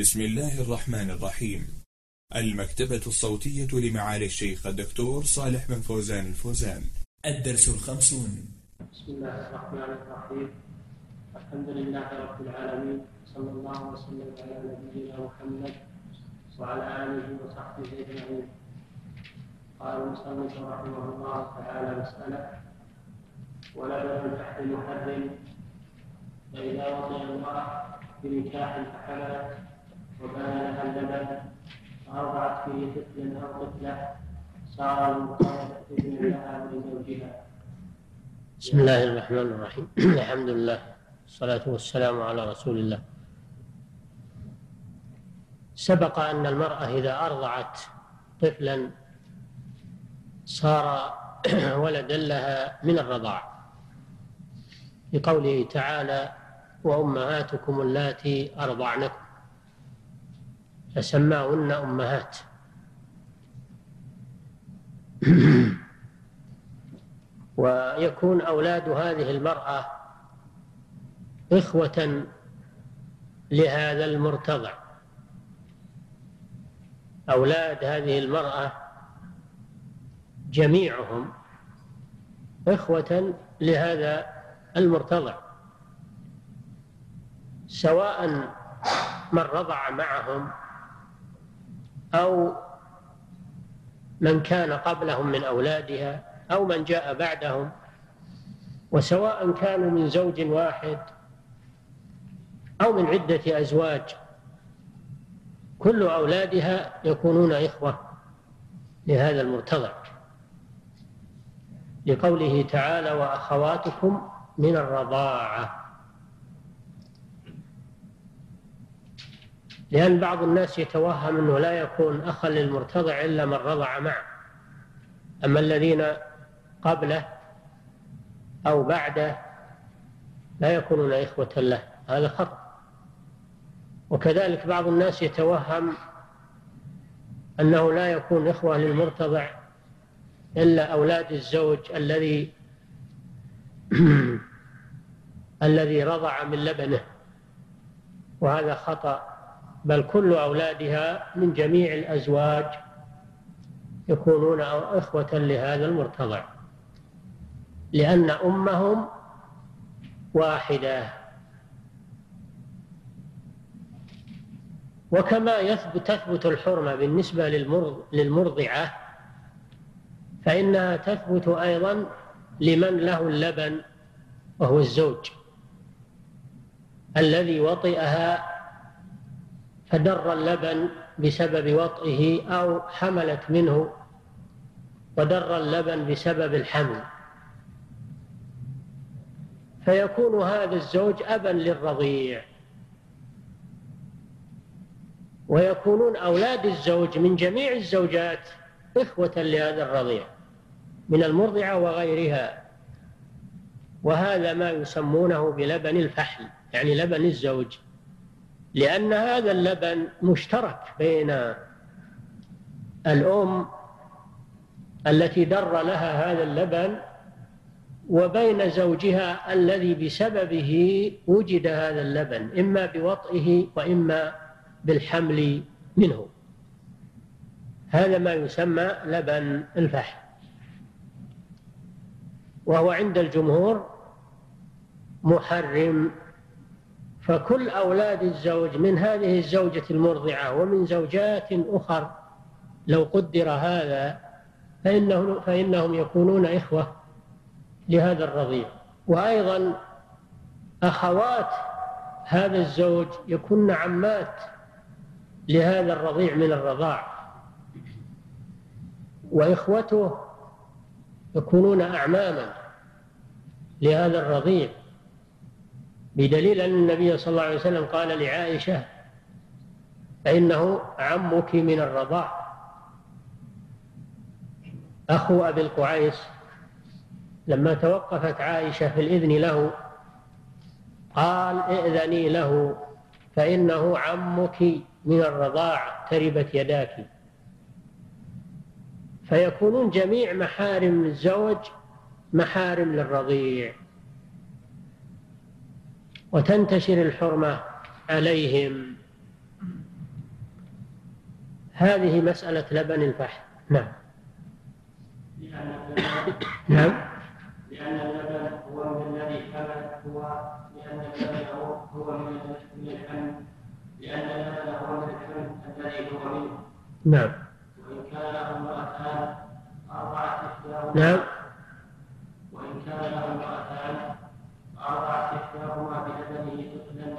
بسم الله الرحمن الرحيم. المكتبة الصوتية لمعالي الشيخ الدكتور صالح بن فوزان الفوزان. الدرس الخمسون. بسم الله الرحمن الرحيم. الحمد لله رب العالمين صلى الله وسلم على نبينا محمد وعلى آله وصحبه أجمعين. قال المصنف رحمه الله تعالى مسألة ولبن تحت محرم فإذا وطئ المرأة بنكاح فحملت وبان اللبن فأرضعت فيه طفلا أو طفلة صار إذن لها ولزوجها بسم الله الرحمن الرحيم. الحمد لله والصلاة والسلام على رسول الله سبق أن المرأة إذا أرضعت طفلا صار ولدا لها من الرضاع. لقوله تعالى وأمهاتكم اللاتي أرضعنكم. فسماهن أمهات. ويكون أولاد هذه المرأة إخوة لهذا المرتضع. أولاد هذه المرأة جميعهم إخوة لهذا المرتضع. سواء من رضع معهم أو من كان قبلهم من أولادها أو من جاء بعدهم وسواء كانوا من زوج واحد أو من عدة أزواج كل أولادها يكونون إخوة لهذا المرتضع. لقوله تعالى وأخواتكم من الرضاعة لأن بعض الناس يتوهم أنه لا يكون أخا للمرتضع إلا من رضع معه. أما الذين قبله أو بعده لا يكونون إخوة له. هذا خطأ. وكذلك بعض الناس يتوهم أنه لا يكون إخوة للمرتضع إلا أولاد الزوج الذي الذي رضع من لبنه. وهذا خطأ. بل كل أولادها من جميع الأزواج يكونون إخوة لهذا المرتضع. لأن أمهم واحدة. وكما يثبت تثبت الحرمة بالنسبة للمرضعة فإنها تثبت أيضا لمن له اللبن وهو الزوج. الذي وطئها فدر اللبن بسبب وطئه أو حملت منه ودر اللبن بسبب الحمل. فيكون هذا الزوج أبا للرضيع. ويكونون أولاد الزوج من جميع الزوجات إخوة لهذا الرضيع من المرضعة وغيرها. وهذا ما يسمونه بلبن الفحل يعني لبن الزوج. لأن هذا اللبن مشترك بين الأم التي در لها هذا اللبن وبين زوجها الذي بسببه وجد هذا اللبن إما بوطئه وإما بالحمل منه. هذا ما يسمى لبن الفحم. وهو عند الجمهور محرم فكل أولاد الزوج من هذه الزوجة المرضعة ومن زوجات أخر لو قدر هذا فإنه فإنهم يكونون إخوة لهذا الرضيع. وأيضا أخوات هذا الزوج يكون عمات لهذا الرضيع من الرضاع. وإخوته يكونون أعماما لهذا الرضيع. بدليل أن النبي صلى الله عليه وسلم قال لعائشة فإنه عمك من الرضاع. أخو أبي القعيس لما توقفت عائشة في الإذن له قال ائذني له فإنه عمك من الرضاع تربت يداك. فيكونون جميع محارم الزوج محارم للرضيع. وتنتشر الحرمة عليهم. هذه مسألة لبن الفحم. نعم. نعم. لأن اللبن هو من الذي حمل هو لأن اللبن هو من الحمل. لأن اللبن هو من الحمل الذي هو منه. نعم. وإن كان له امرأتان أربعة إحداهما. نعم. وإن كان له امرأتان أربعة إحداهما بلبنه طفلا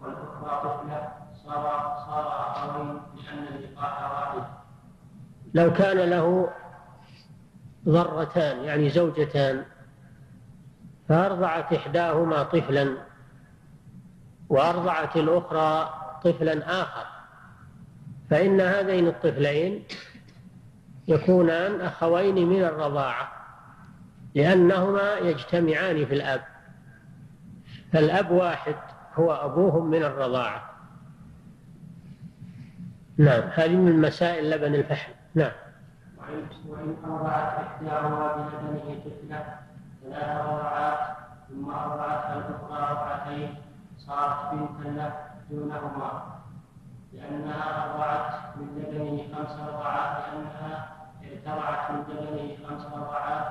والأخرى طفلة صار صار أخوين لأن اللقاح واحد. لو كان له ضرتان يعني زوجتان فأرضعت إحداهما طفلا وأرضعت الأخرى طفلا آخر. فإن هذين الطفلين يكونان أخوين من الرضاعة لأنهما يجتمعان في الأب. فالأب واحد هو أبوهم من الرضاعة. نعم هذه من مسائل لبن الفحم. نعم. وإن أرضعت إحداهما بلبنه طفلة ثلاث رضعات ثم أرضعتها الأخرى رضعتين صارت بنتا له دونهما. لأنها أرضعت من لبنه خمس رضعات لأنها ارتضعت من لبنه خمس رضعات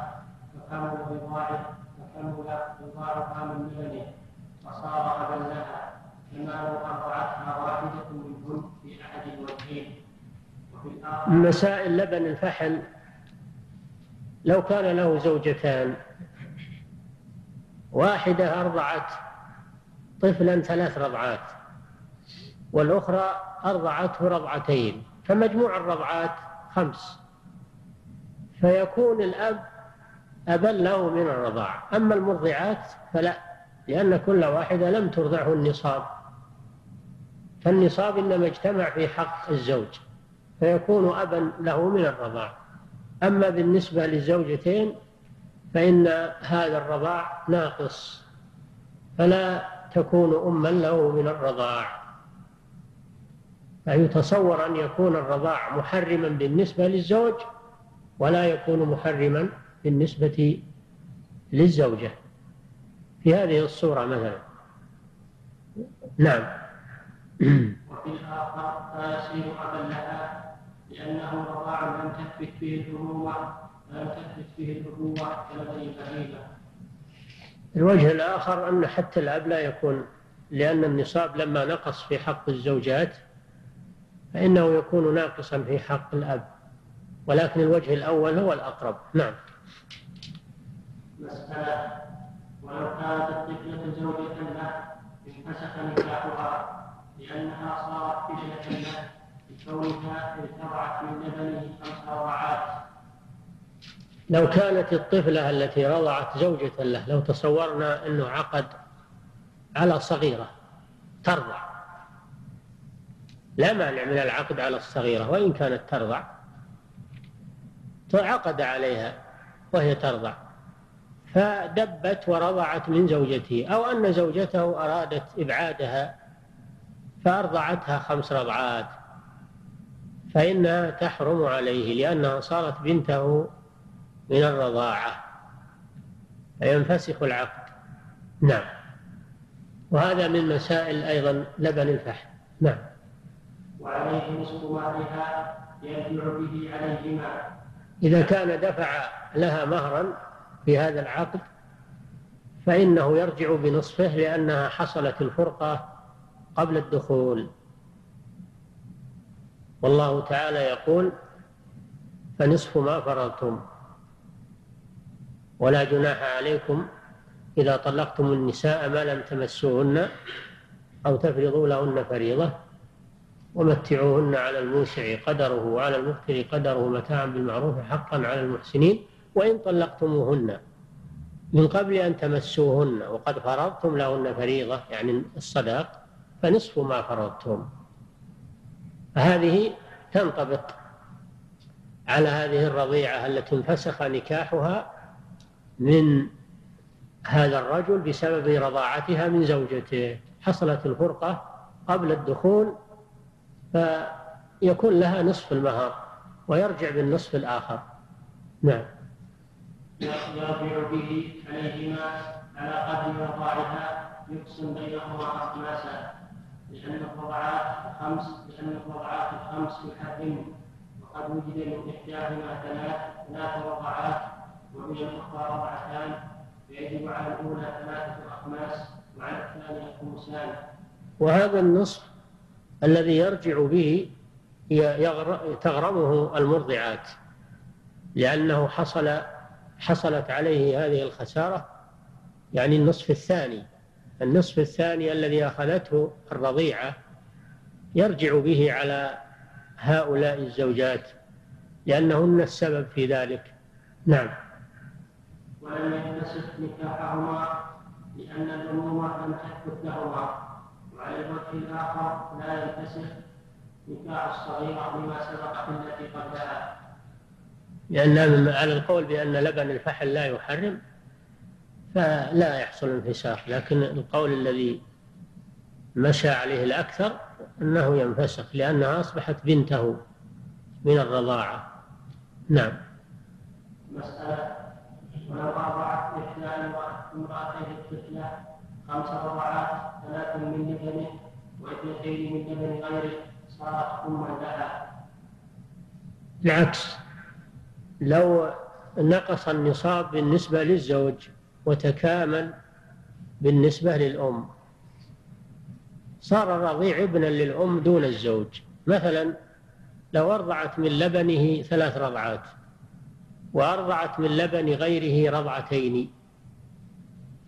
فكمل رضاعه فكمل رضاعها من لبنه. فصار أبا لها كما لو أرضعتها واحدة منهن في أحد الوجهين وفي الآخر مسائل لبن الفحل. لو كان له زوجتان. واحدة أرضعت طفلا ثلاث رضعات. والأخرى أرضعته رضعتين. فمجموع الرضعات خمس. فيكون الأب أبا له من الرضاعة أما المرضعات فلا. لأن كل واحدة لم ترضعه النصاب. فالنصاب إنما اجتمع في حق الزوج فيكون أبا له من الرضاعة أما بالنسبة للزوجتين فإن هذا الرضاع ناقص فلا تكون أما له من الرضاع. فيتصور أن يكون الرضاع محرما بالنسبة للزوج ولا يكون محرما بالنسبة للزوجة. في هذه الصورة مثلا. نعم. وفي الآخر فيصير أبا لها لأنه رضاع لم تثبت به الأمومة لم تثبت به الأبوة كلبن البهيمة الوجه الآخر أن حتى الأب لا يكون لأن النصاب لما نقص في حق الزوجات فإنه يكون ناقصا في حق الأب. ولكن الوجه الأول هو الأقرب. نعم. مسألة ولو كانت الطفلة زوجة له انفسخ نكاحها لأنها صارت فتنة له لكونها ارتضعت من لبنه خمس رضعات لو كانت الطفلة التي رضعت زوجة له لو تصورنا أنه عقد على صغيرة ترضع. لا مانع من العقد على الصغيرة وإن كانت ترضع فعقد عليها وهي ترضع. فدبت ورضعت من زوجته أو أن زوجته أرادت إبعادها فأرضعتها خمس رضعات. فإنها تحرم عليه لأنها صارت بنته من الرضاعة. فينفسخ العقد. نعم. وهذا من مسائل أيضا لبن الفحم. نعم. وعليه نصف مهرها يرجع به عليهما. إذا كان دفع لها مهرا في هذا العقد فإنه يرجع بنصفه لأنها حصلت الفرقة قبل الدخول. والله تعالى يقول فنصف ما فرضتم ولا جناح عليكم إذا طلقتم النساء ما لم تمسوهن أو تفرضوا لهن فريضة ومتعوهن على الموسع قدره وعلى المقتر قدره متاعا بالمعروف حقا على المحسنين وإن طلقتموهن من قبل أن تمسوهن وقد فرضتم لهن فريضة يعني الصداق فنصف ما فرضتم. فهذه تنطبق على هذه الرضيعة التي انفسخ نكاحها من هذا الرجل بسبب رضاعتها من زوجته. حصلت الفرقة قبل الدخول فيكون لها نصف المهر ويرجع بالنصف الآخر. نعم. يرجع به عليهما على قدر رضاعها يقسم بينهما أخماسا لأن الرضعات الخمس لأن الرضعات الخمس يحرم. وقد وجد من إحداهما ثلاث ثلاث رضعات ومن الأخرى رضعتان فيجب على الأولى ثلاثة أخماس وعلى الثانية خمسان. وهذا النصف الذي يرجع به تغرمه المرضعات لأنه حصل حصلت عليه هذه الخسارة يعني النصف الثاني. النصف الثاني الذي أخذته الرضيعة يرجع به على هؤلاء الزوجات لأنهن السبب في ذلك. نعم. ولم ينتسب نكاحهما لأن الأمومة لم تثبت لهما. وعلى الوجه الآخر لا ينتسب نكاح الصغيرة لما سبق في التي قبلها. لأن على القول بأن لبن الفحل لا يحرم فلا يحصل انفساخ. لكن القول الذي مشى عليه الأكثر أنه ينفسخ لأنها أصبحت بنته من الرضاعة. نعم. مسألة ولو أرضعت إحدى امرأتيه الطفلة خمس رضعات ثلاث من لبنه واثنتين من لبن غيره صارت أما لها. بالعكس لو نقص النصاب بالنسبة للزوج وتكامل بالنسبة للأم. صار الرضيع ابنا للأم دون الزوج. مثلا لو أرضعت من لبنه ثلاث رضعات وأرضعت من لبن غيره رضعتين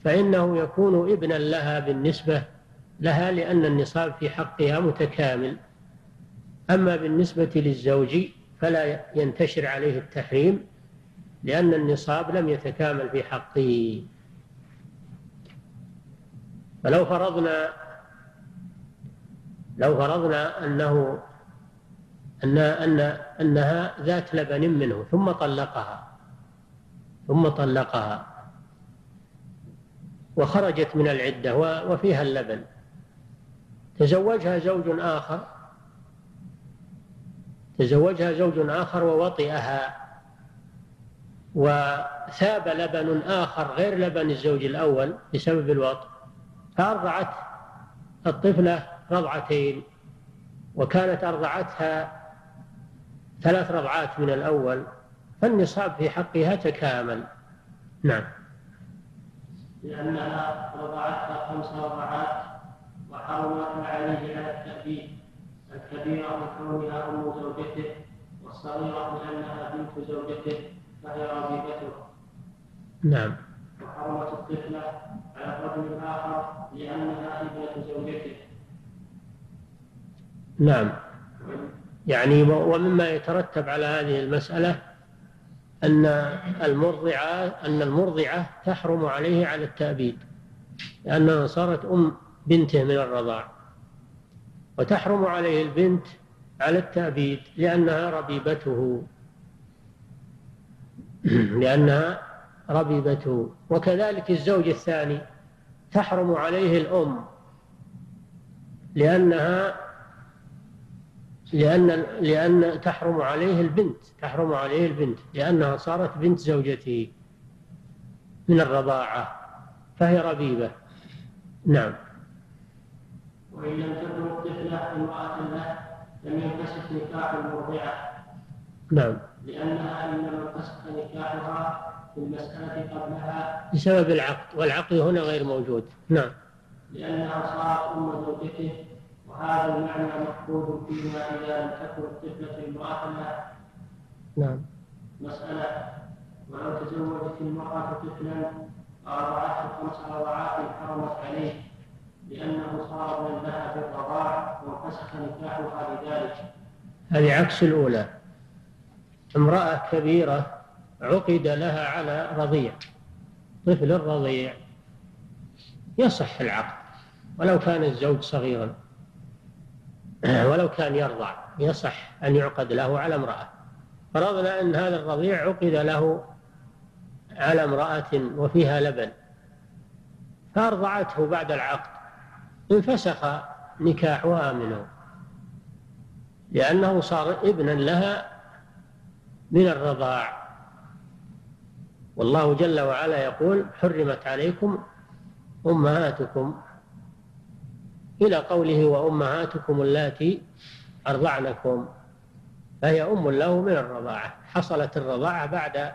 فإنه يكون ابنا لها بالنسبة لها لأن النصاب في حقها متكامل. أما بالنسبة للزوج فلا ينتشر عليه التحريم لأن النصاب لم يتكامل في حقه. فلو فرضنا لو فرضنا أنه أن أن أنها ذات لبن منه ثم طلقها ثم طلقها وخرجت من العدة وفيها اللبن تزوجها زوج آخر تزوجها زوج آخر ووطئها. وثاب لبن آخر غير لبن الزوج الأول بسبب الوطء. فأرضعت الطفلة رضعتين وكانت أرضعتها ثلاث رضعات من الأول فالنصاب في حقها تكامل. نعم. لأنها رضعتها خمس رضعات وحرمت عليه على التأديب الكبيرة لكونها أم زوجته والصغيرة لأنها بنت زوجته فهي ربيبته نعم. وحرمت الطفلة على الرجل الآخر لأنها ابنة زوجته. نعم. يعني ومما يترتب على هذه المسألة أن المرضعة أن المرضعة تحرم عليه على التأبيد لأنها صارت أم بنته من الرضاع. وتحرم عليه البنت على التأبيد لأنها ربيبته. لأنها ربيبته. وكذلك الزوج الثاني تحرم عليه الأم لأنها لأن لأن تحرم عليه البنت تحرم عليه البنت لأنها صارت بنت زوجته من الرضاعة فهي ربيبة. نعم. وإن لم تكن الطفلة امرأة له لم ينفسخ نكاح المرضعة. نعم. لأنها إنما انفسخ نكاحها في المسألة قبلها. بسبب العقد والعقد هنا غير موجود. نعم. لأنها صارت أم زوجته وهذا المعنى مفقود فيما إذا لم تكن الطفلة امرأة له. نعم. مسألة ولو تزوجت المرأة طفلا أربعة خمس رضعات حرمت عليه. لأنه صار من لها بالرضاع وانفسخ نكاحها بذلك. هذه عكس الأولى. امرأة كبيرة عقد لها على رضيع طفل الرضيع يصح العقد ولو كان الزوج صغيرا. ولو كان يرضع يصح أن يعقد له على امرأة. فرضنا أن هذا الرضيع عقد له على امرأة وفيها لبن فأرضعته بعد العقد. انفسخ نكاحها منه لأنه صار ابنا لها من الرضاع. والله جل وعلا يقول حرمت عليكم أمهاتكم. إلى قوله وأمهاتكم اللاتي أرضعنكم. فهي أم له من الرضاعة. حصلت الرضاعة بعد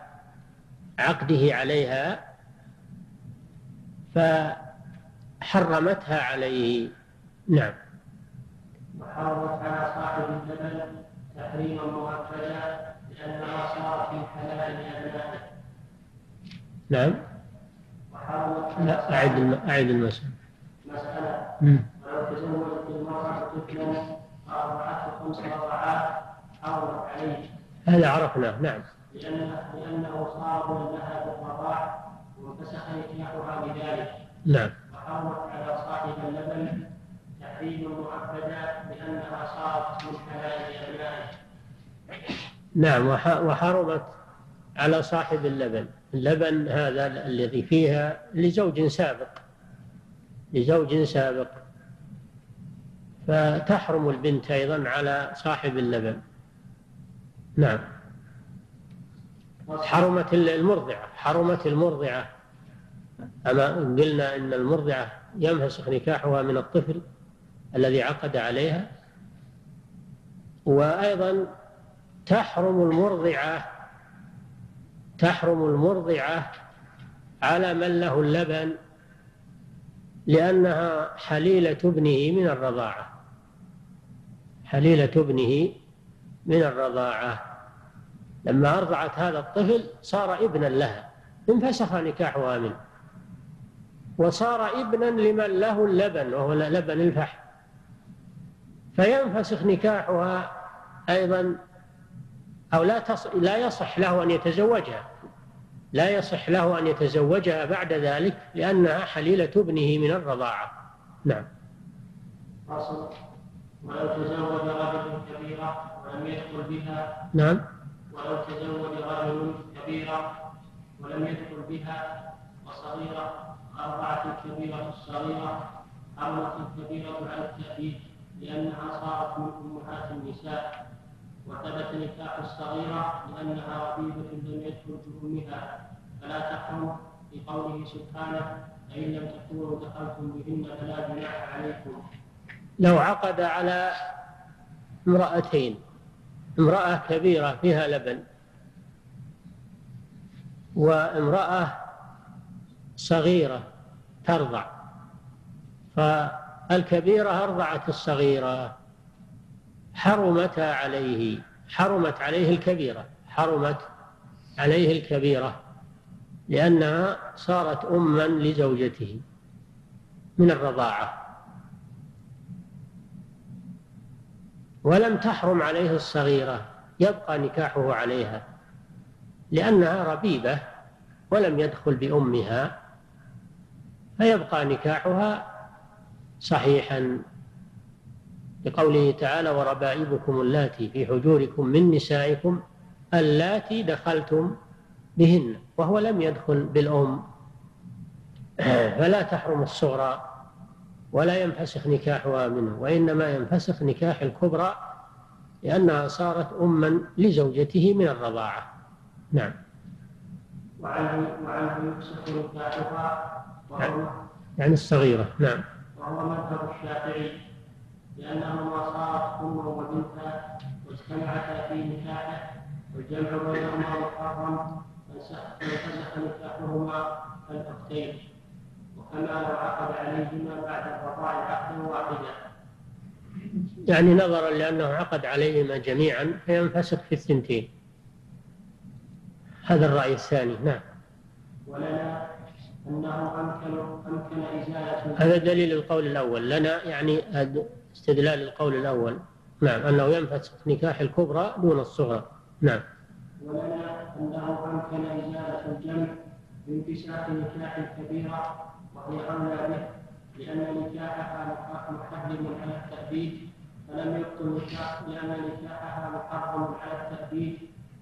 عقده عليها. فحرمتها عليه. نعم. وحرمت على صاحب اللبن تحريما مؤكدا لأنها صارت من حلال أبنائه نعم. وحرمت لا أعد أعد المسألة. مسألة. ولو تزوجت المرأة طفلا أربعة خمس رضعات حرمت عليه هذا عرفناه. نعم. لأن لأنه صار لها بالرضاع وانفسخ نكاحها بذلك. نعم. وحرمت على صاحب اللبن تحريم مؤبدا لأنها صارت من حلال أبنائه نعم وحرمت على صاحب اللبن. اللبن هذا الذي فيها لزوج سابق لزوج سابق. فتحرم البنت أيضا على صاحب اللبن. نعم. حرمت المرضعة حرمت المرضعة. أما قلنا إن المرضعة ينفسخ نكاحها من الطفل الذي عقد عليها. وأيضا تحرم المرضعة تحرم المرضعة على من له اللبن لأنها حليلة ابنه من الرضاعة. حليلة ابنه من الرضاعة. لما أرضعت هذا الطفل صار ابنا لها انفسخ نكاحها منه. وصار ابنا لمن له اللبن وهو لبن الفحم. فينفسخ نكاحها أيضا أو لا تص... لا يصح له أن يتزوجها. لا يصح له أن يتزوجها بعد ذلك لأنها حليلة ابنه من الرضاعة. نعم. ولو تزوج رجل كبيرة ولم يدخل بها. نعم. ولو تزوج رجل كبيرة ولم يدخل بها وصغيرة. أربعة الكبيرة الصغيرة حرمت الكبيرة على التأديب لأنها صارت من أمهات النساء. وثبت نكاح الصغيرة لأنها ربيبة لم يدخل بأمها. فلا تحرم لقوله سبحانه فإن لم تكونوا دخلتم بهن فلا جناح عليكم. لو عقد على امرأتين امرأة كبيرة فيها لبن وامرأة صغيرة ترضع. فالكبيرة أرضعت الصغيرة. حرمتا عليه حرمت عليه الكبيرة حرمت عليه الكبيرة لأنها صارت أما لزوجته من الرضاعة. ولم تحرم عليه الصغيرة يبقى نكاحه عليها لأنها ربيبة ولم يدخل بأمها. فيبقى نكاحها صحيحا. لقوله تعالى وربائبكم اللاتي في حجوركم من نسائكم اللاتي دخلتم بهن وهو لم يدخل بالأم. فلا تحرم الصغرى ولا ينفسخ نكاحها منه وإنما ينفسخ نكاح الكبرى لأنها صارت أما لزوجته من الرضاعة. نعم. وعنه وعنه يفسخ نكاحها يعني الصغيرة. نعم. وهو مذهب الشافعي لأنهما صارت أما وبنتا واجتمعتا في نكاحه والجمع بينهما محرم فانفسخ نكاحهما الأختين. وكما لو عقد عليهما بعد الرضاع عقدا واحدا. يعني نظرا لأنه عقد عليهما جميعا فينفسخ في الثنتين. هذا الرأي الثاني. نعم. ولنا أنه أمكن أمكن إزالة هذا دليل القول الأول. لنا يعني استدلال القول الأول. نعم أنه ينفسخ نكاح الكبرى دون الصغرى. نعم. ولنا أنه أمكن إزالة الجمع بانفساخ نكاح الكبيرة وهي أولى به لأن نكاحها محرم على التأبيد. فلم يبطل نكاح لأن نكاحها محرم على التأبيد.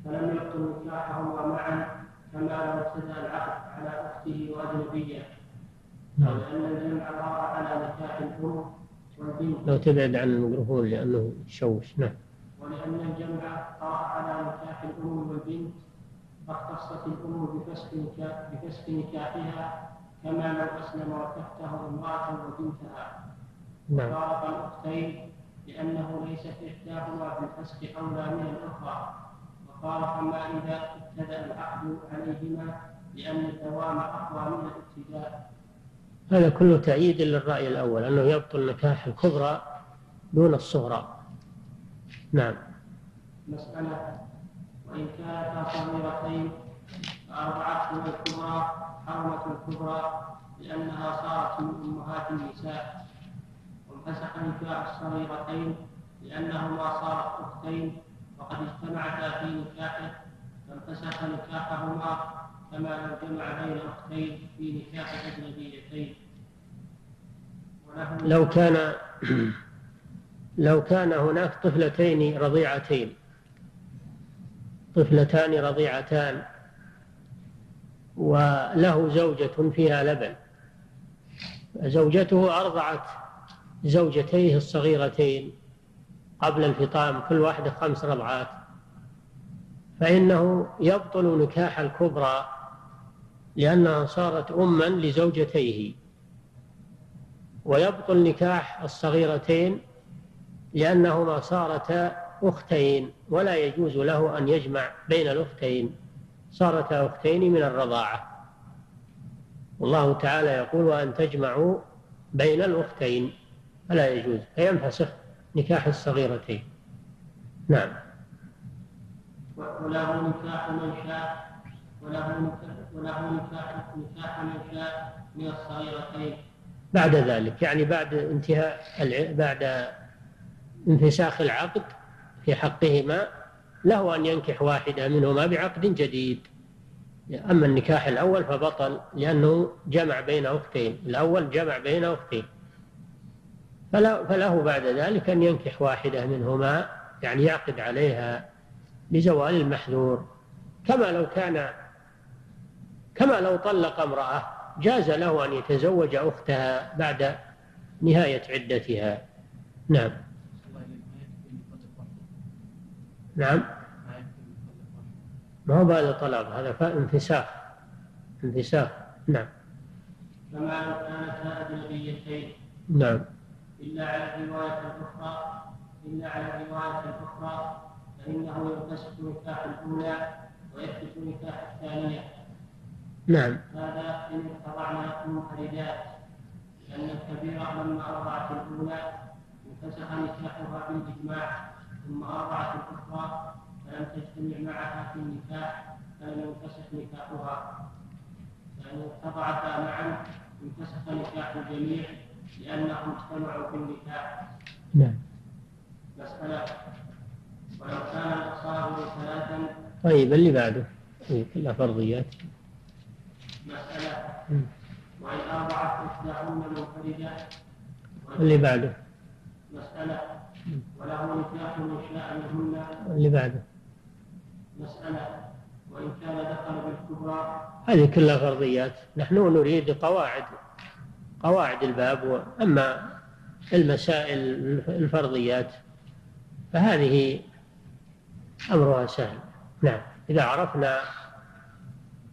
فلم يبطل نكاحهما معا. كما لو ابتدى العقد على أخته وأجنبية. نعم. لأن الجمع طار على نكاح الأم والبنت. لو تبعد عن الميكروفون لأنه يشوش. نعم. ولأن الجمع طار على نكاح الأم والبنت فاختصت الأم بفسخ نكاح بفسخ نكاحها كما لو أسلم وتحته امرأة وبنتها. نعم. وفارق الأختين لأنه ليست إحداهما في الفسخ أولى من الأخرى. وفارق ما إذا ابتدأ العقد عليهما لأن الدوام أقوى من الابتداء هذا كله تأييد للرأي الأول أنه يبطل نكاح الكبرى دون الصغرى. نعم. مسألة. وإن كانتا صغيرتين فأرضعتهما الكبرى حرمة الكبرى لأنها صارت من أمهات النساء. وانفسخ نكاح الصغيرتين لأنهما صارت أختين وقد اجتمعتا في نكاحه فانفسخ نكاحهما كما لو جمع بين أختين في نكاح أجنبيتين لو كان لو كان هناك طفلتين رضيعتين. طفلتان رضيعتان. وله زوجة فيها لبن. زوجته أرضعت زوجتيه الصغيرتين. قبل الفطام كل واحدة خمس رضعات فإنه يبطل نكاح الكبرى لأنها صارت أما لزوجتيه ويبطل نكاح الصغيرتين لأنهما صارتا أختين ولا يجوز له أن يجمع بين الأختين صارتا أختين من الرضاعة. والله تعالى يقول وأن تجمعوا بين الأختين. فلا يجوز فينفسخ. نكاح الصغيرتين. نعم. وله نكاح من شاء وله وله نكاح نكاح من شاء من الصغيرتين. بعد ذلك يعني بعد انتهاء بعد انفساخ العقد في حقهما له أن ينكح واحدة منهما بعقد جديد. أما النكاح الأول فبطل لأنه جمع بين أختين. الأول جمع بين أختين. فله بعد ذلك أن ينكح واحدة منهما يعني يعقد عليها لزوال المحذور كما لو كان كما لو طلق امرأة جاز له أن يتزوج أختها بعد نهاية عدتها. نعم. نعم. ما هو بعد طلاق هذا انفساخ. انفساخ. نعم. كما لو كانتا أجنبيتين نعم. إلا على الرواية الأخرى إلا على الرواية الأخرى فإنه ينفسخ نكاح الأولى ويثبت نكاح الثانية. نعم. هذا إن اتبعنا منفردات لأن الكبيرة لما أرضعت الأولى انفسخ نكاحها بالإجماع ثم أرضعت الأخرى فلم تجتمع معها في النكاح فلم ينفسخ نكاحها. فإن اتبعتا معا انفسخ نكاح الجميع لأنهم اجتمعوا في النكاح نعم مسألة ولو كان الأصابع ثلاثا. طيب اللي بعده؟ إيه، كلها فرضيات مسألة. وإن أربعت إحداهن منفردة اللي بعده؟ مسألة. وله نكاح من شاء منهن. اللي بعده؟ مسألة. وإن كان دخل بالكبرى. هذه كلها فرضيات. نحن نريد قواعد. قواعد الباب أما المسائل الفرضيات فهذه أمرها سهل. نعم. إذا عرفنا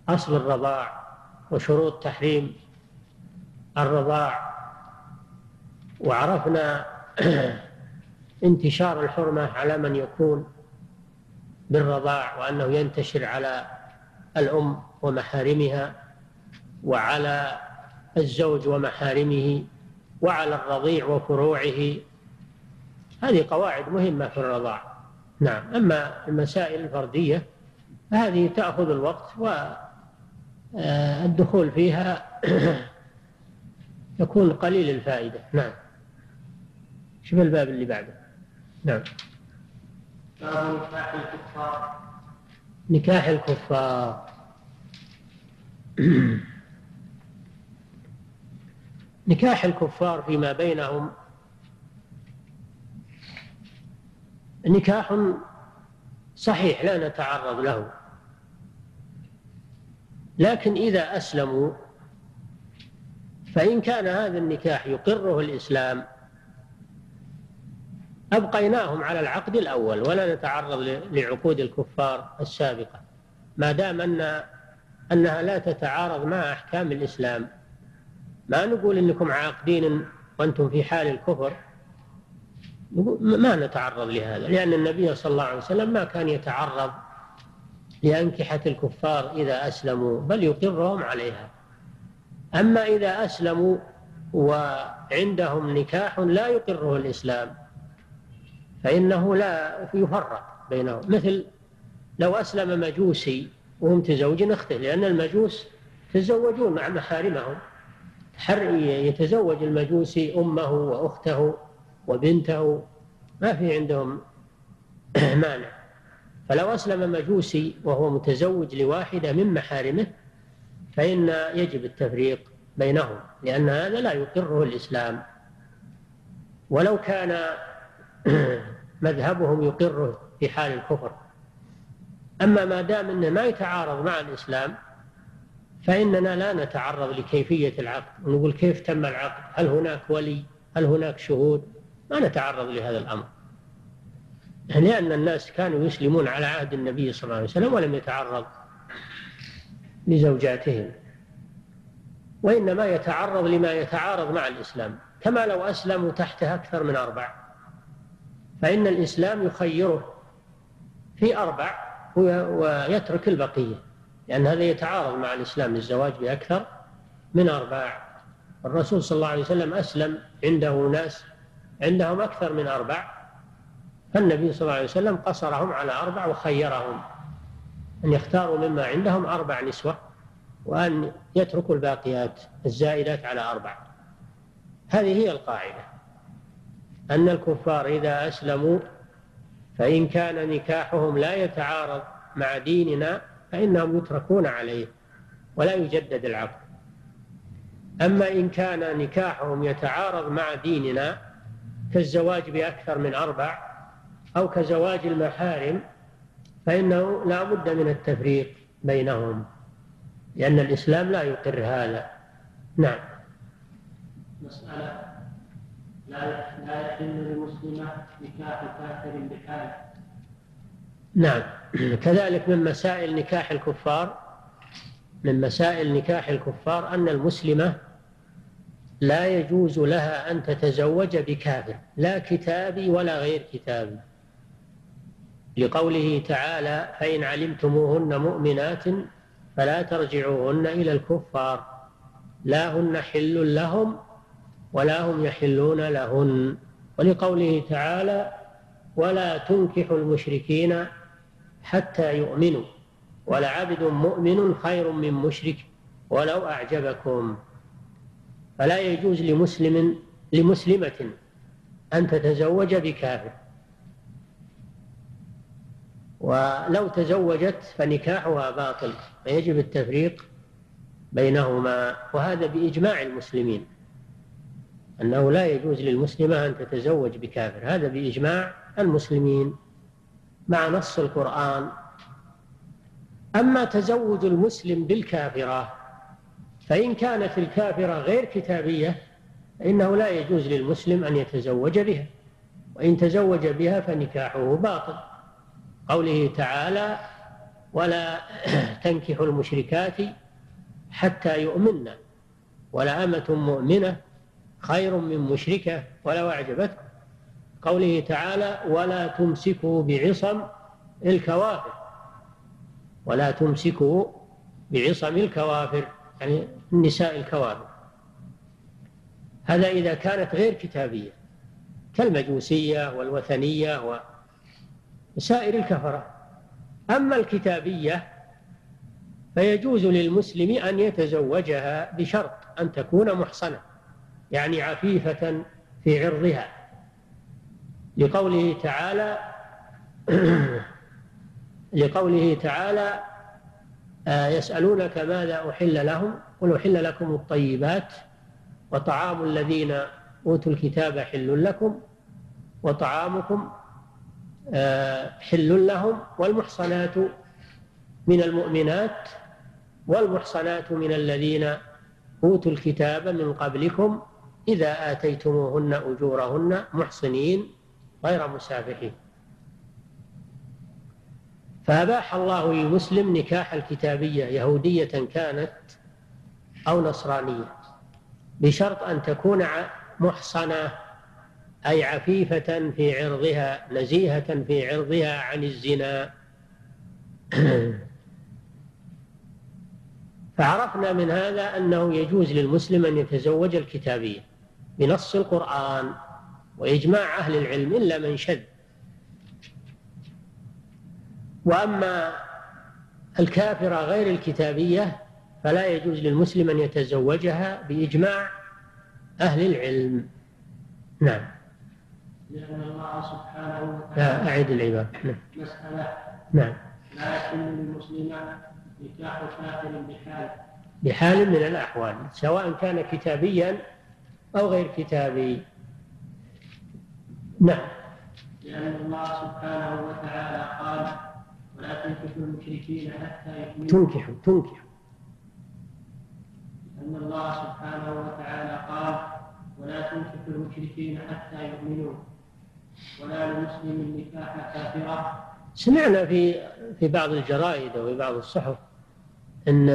أصل الرضاع وشروط تحريم الرضاع وعرفنا انتشار الحرمة على من يكون بالرضاع وأنه ينتشر على الأم ومحارمها وعلى الزوج ومحارمه وعلى الرضيع وفروعه. هذه قواعد مهمة في الرضاع. نعم أما المسائل الفردية فهذه تأخذ الوقت والدخول فيها يكون قليل الفائدة. نعم. شوف الباب اللي بعده. نعم. نكاح الكفار. نكاح الكفار. نكاح الكفار فيما بينهم. نكاح صحيح لا نتعرض له. لكن إذا أسلموا فإن كان هذا النكاح يقره الإسلام أبقيناهم على العقد الأول ولا نتعرض لعقود الكفار السابقة. ما دام أن أنها لا تتعارض مع أحكام الإسلام. ما نقول إنكم عاقدين وأنتم في حال الكفر. ما نتعرض لهذا لأن النبي صلى الله عليه وسلم ما كان يتعرض لأنكحة الكفار إذا أسلموا بل يقرهم عليها. أما إذا أسلموا وعندهم نكاح لا يقره الإسلام فإنه لا يفرق بينهم. مثل لو أسلم مجوسي وهم تزوج أخته لأن المجوس يتزوجون مع محارمهم يتزوج المجوسي أمه وأخته وبنته ما في عندهم مانع. فلو أسلم مجوسي وهو متزوج لواحدة من محارمه فإن يجب التفريق بينهم لأن هذا لا يقره الإسلام. ولو كان مذهبهم يقره في حال الكفر. أما ما دام أنه ما يتعارض مع الإسلام فإننا لا نتعرض لكيفية العقد. ونقول كيف تم العقد؟ هل هناك ولي؟ هل هناك شهود؟ ما نتعرض لهذا الأمر. لأن الناس كانوا يسلمون على عهد النبي صلى الله عليه وسلم ولم يتعرض لزوجاتهم وإنما يتعرض لما يتعارض مع الإسلام. كما لو أسلموا تحت أكثر من أربع فإن الإسلام يخيره في أربع ويترك البقية. لأن هذا يتعارض مع الإسلام للزواج بأكثر من أربع الرسول صلى الله عليه وسلم أسلم عنده ناس عندهم أكثر من أربع فالنبي صلى الله عليه وسلم قصرهم على أربع وخيرهم أن يختاروا مما عندهم أربع نسوة وأن يتركوا الباقيات الزائدات على أربع. هذه هي القاعدة. أن الكفار إذا أسلموا فإن كان نكاحهم لا يتعارض مع ديننا فإنهم يتركون عليه ولا يجدد العقد. أما إن كان نكاحهم يتعارض مع ديننا كالزواج بأكثر من أربع أو كزواج المحارم فإنه لا بد من التفريق بينهم لأن الإسلام لا يقر هذا. نعم. مسألة لا لا يحل لمسلمة نكاح كافر بحال. نعم. كذلك من مسائل نكاح الكفار من مسائل نكاح الكفار أن المسلمة لا يجوز لها أن تتزوج بكافر لا كتابي ولا غير كتابي. لقوله تعالى فإن علمتموهن مؤمنات فلا ترجعوهن إلى الكفار لا هن حل لهم ولا هم يحلون لهن ولقوله تعالى ولا تنكحوا المشركين حتى يؤمنوا. ولعبد مؤمن خير من مشرك ولو أعجبكم. فلا يجوز لمسلم لمسلمة أن تتزوج بكافر. ولو تزوجت فنكاحها باطل فيجب التفريق بينهما. وهذا بإجماع المسلمين أنه لا يجوز للمسلمة أن تتزوج بكافر. هذا بإجماع المسلمين. مع نص القرآن. أما تزوج المسلم بالكافرة فإن كانت الكافرة غير كتابية فإنه لا يجوز للمسلم أن يتزوج بها. وإن تزوج بها فنكاحه باطل. قوله تعالى ولا تنكحوا المشركات حتى يؤمن ولا أمة مؤمنة خير من مشركة ولو أعجبتكم قوله تعالى ولا تمسكوا بعصم الكوافر. ولا تمسكوا بعصم الكوافر يعني النساء الكوافر. هذا إذا كانت غير كتابية كالمجوسية والوثنية وسائر الكفرة. أما الكتابية فيجوز للمسلم أن يتزوجها بشرط أن تكون محصنة يعني عفيفة في عرضها. لقوله تعالى لقوله تعالى آه، يسألونك ماذا أحل لهم؟ قل أحل لكم الطيبات وطعام الذين أوتوا الكتاب حل لكم وطعامكم آه، حل لهم والمحصنات من المؤمنات والمحصنات من الذين أوتوا الكتاب من قبلكم إذا آتيتموهن أجورهن محصنين. غير مسافحين فأباح الله للمسلم نكاح الكتابية يهودية كانت أو نصرانية بشرط أن تكون محصنة أي عفيفة في عرضها نزيهة في عرضها عن الزنا. فعرفنا من هذا أنه يجوز للمسلم أن يتزوج الكتابية بنص القرآن. وإجماع أهل العلم إلا من شذ. وأما الكافرة غير الكتابية فلا يجوز للمسلم أن يتزوجها بإجماع أهل العلم. نعم. لأن الله سبحانه وتعالى أعد العبارة. نعم. مسألة نعم. لا يحل للمسلم نكاح كافر بحال. بحال من الأحوال سواء كان كتابيا أو غير كتابي. نعم. لأن الله سبحانه وتعالى قال ولا تنكحوا المشركين حتى يؤمنوا تنكح تنكح أن الله سبحانه وتعالى قال ولا تنكحوا المشركين حتى يؤمنوا ولا لمسلم نكاح كافرة سمعنا في في بعض الجرائد وفي بعض الصحف إن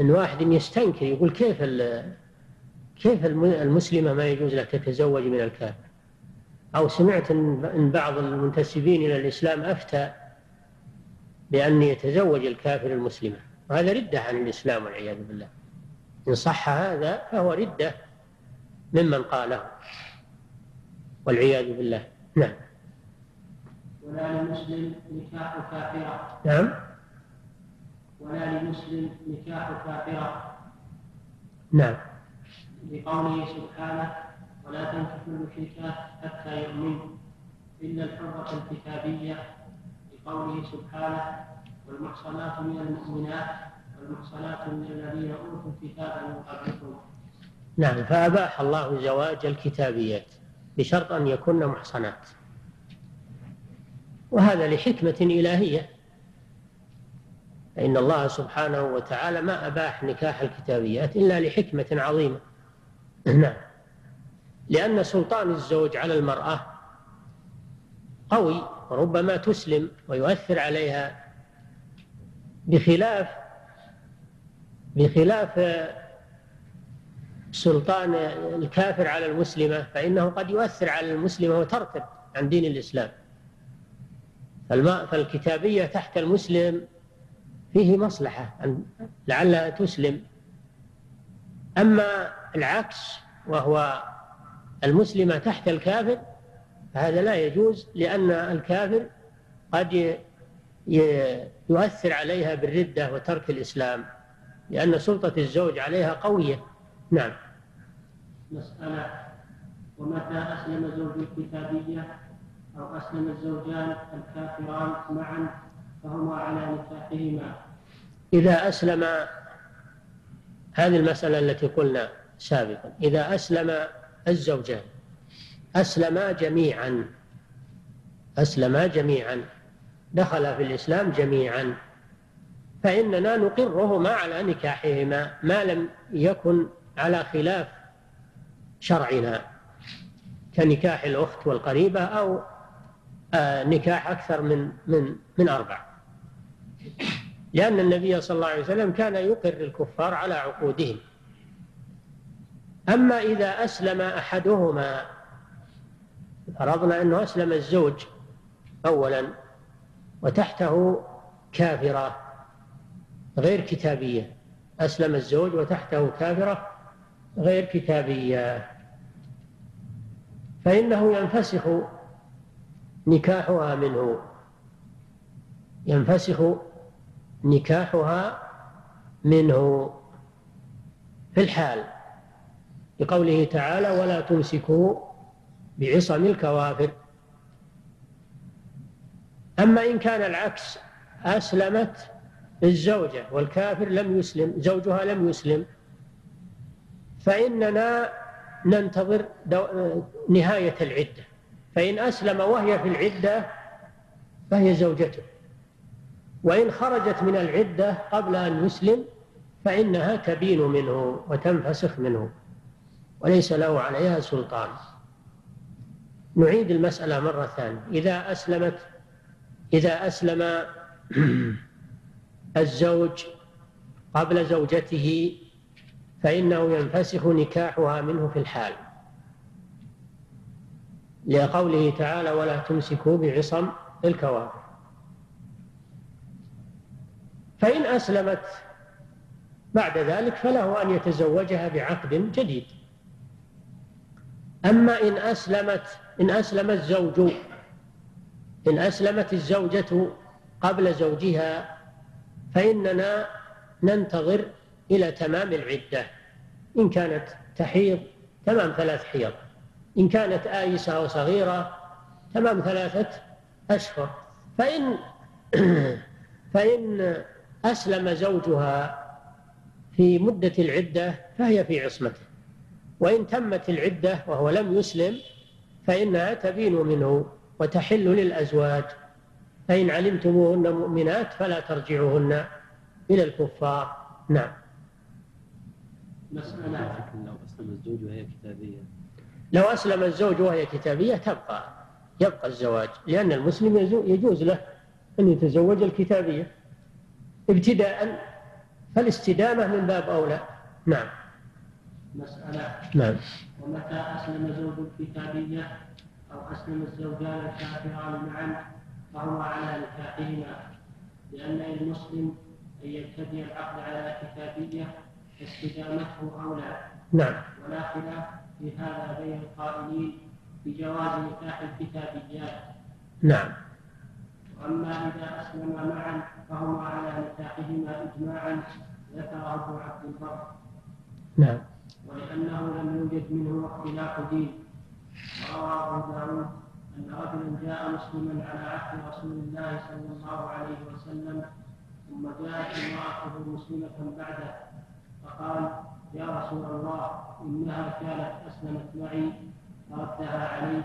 إن واحد يستنكر يقول كيف كيف المسلمة ما يجوز لها تتزوج من الكافر؟ أو سمعت إن بعض المنتسبين إلى الإسلام أفتى بان يتزوج الكافر المسلمة. وهذا ردة عن الإسلام والعياذ بالله. إن صح هذا فهو ردة ممن قاله. والعياذ بالله. نعم. ولا لمسلم نكاح كافرة. نعم. ولا لمسلم نكاح كافرة. نعم. لقوله سبحانه ولا تنكحوا المشركات حتى يؤمنوا إلا الحرة الكتابية لقوله سبحانه والمحصنات من المؤمنات والمحصنات من الذين أوتوا الكتاب من قبلكم. نعم فأباح الله زواج الكتابيات بشرط أن يكن محصنات. وهذا لحكمة إلهية. فإن الله سبحانه وتعالى ما أباح نكاح الكتابيات إلا لحكمة عظيمة. نعم. لأن سلطان الزوج على المرأة قوي وربما تسلم ويؤثر عليها بخلاف بخلاف سلطان الكافر على المسلمة فإنه قد يؤثر على المسلمة وترتد عن دين الإسلام. فالكتابية تحت المسلم فيه مصلحة لعلها تسلم. أما العكس وهو المسلمة تحت الكافر فهذا لا يجوز لأن الكافر قد يؤثر عليها بالردة وترك الإسلام لأن سلطة الزوج عليها قوية. نعم. مسألة ومتى أسلم زوج الكتابية أو أسلم الزوجان الكافران معا فهما على نكاحهما. إذا أسلم هذه المسألة التي قلنا سابقا. إذا أسلم الزوجان. أسلما جميعا. أسلما جميعا. دخل في الإسلام جميعا. فإننا نقرهما على نكاحهما ما لم يكن على خلاف شرعنا كنكاح الأخت والقريبة أو آه، نكاح أكثر من من من أربع. لأن النبي صلى الله عليه وسلم كان يقر الكفار على عقودهم. أما إذا أسلم أحدهما فرضنا أنه أسلم الزوج أولا وتحته كافرة غير كتابية. أسلم الزوج وتحته كافرة غير كتابية. فإنه ينفسخ نكاحها منه. ينفسخ نكاحها منه. في الحال بقوله تعالى ولا تمسكوا بعصم الكوافر. أما إن كان العكس أسلمت الزوجة والكافر لم يسلم زوجها لم يسلم فإننا ننتظر نهاية العدة. فإن أسلم وهي في العدة فهي زوجته. وإن خرجت من العدة قبل أن يسلم فإنها تبين منه وتنفسخ منه. وليس له عليها سلطان. نعيد المسألة مرة ثانية. إذا أسلمت إذا أسلم الزوج قبل زوجته فإنه ينفسخ نكاحها منه في الحال. لقوله تعالى ولا تمسكوا بعصم الكوافر. فإن أسلمت بعد ذلك فله أن يتزوجها بعقد جديد. أما إن أسلمت إن أسلم الزوج إن أسلمت الزوجة قبل زوجها فإننا ننتظر إلى تمام العدة. إن كانت تحيض تمام ثلاث حيض. إن كانت آيسة أو صغيرة تمام ثلاثة أشهر. فإن فإن أسلم زوجها في مدة العدة فهي في عصمته. وإن تمت العدة وهو لم يسلم فإنها تبين منه وتحل للأزواج. فإن علمتموهن مؤمنات فلا ترجعوهن إلى الكفار. نعم. لو أسلم الزوج وهي كتابية. لو أسلم الزوج وهي كتابية تبقى يبقى الزواج لأن المسلم يجوز له أن يتزوج الكتابية. ابتداء فالاستدامة من باب أولى. نعم. مسألة. نعم. ومتى أسلم زوج الكتابية أو أسلم الزوجان الكافران معا فهو على نكاحهما؟ لأن المسلم أن يبتدي العقد على كتابية استدامته أولى نعم. ولا خلاف في هذا بين القائلين بجواز نكاح الكتابيات. نعم. وأما إذا أسلما معا فهما على نكاحهما إجماعا ذكره ابن عبد البر. نعم. ولأنه لم يوجد منه اختلاف دين. وروى أبو داود أن رجلا جاء مسلما على عهد رسول الله صلى الله عليه وسلم ثم جاءت امرأته مسلمة بعده فقال يا رسول الله إنها كانت أسلمت معي فردها علي.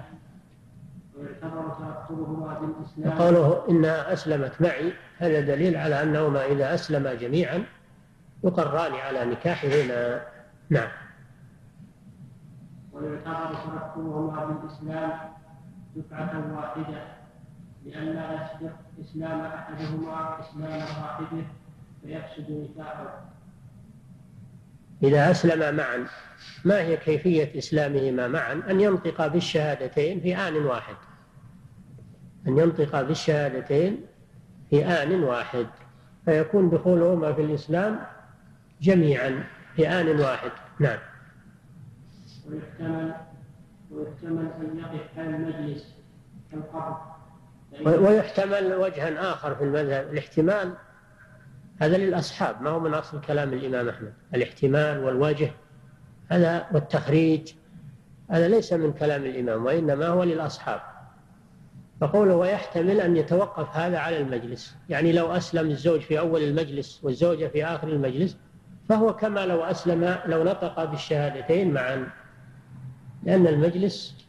ويعتبر تأثرهما بالإسلام. وقوله إنها أسلمت معي هذا دليل على أنهما إذا أسلما جميعا يقران على نكاحهما. نعم. ويعتبر ترتبهما بالإسلام دفعة واحدة لأن لا يسبق إسلام أحدهما إسلام صاحبه فيفسد نكاحه. إذا أسلما معا ما هي كيفية إسلامهما معا؟ أن ينطقا بالشهادتين في آن واحد. أن ينطقا بالشهادتين في آن واحد. فيكون دخولهما في الإسلام جميعا في آن واحد. نعم. ويحتمل ويحتمل أن يقف على المجلس كالقبر ويحتمل وجها آخر في المذهب الاحتمال هذا للأصحاب ما هو من أصل كلام الإمام أحمد. الاحتمال والوجه هذا والتخريج هذا ليس من كلام الإمام وإنما هو للأصحاب. فقوله ويحتمل أن يتوقف هذا على المجلس يعني لو أسلم الزوج في أول المجلس والزوجة في آخر المجلس فهو كما لو أسلم لو نطق بالشهادتين معا. لأن المجلس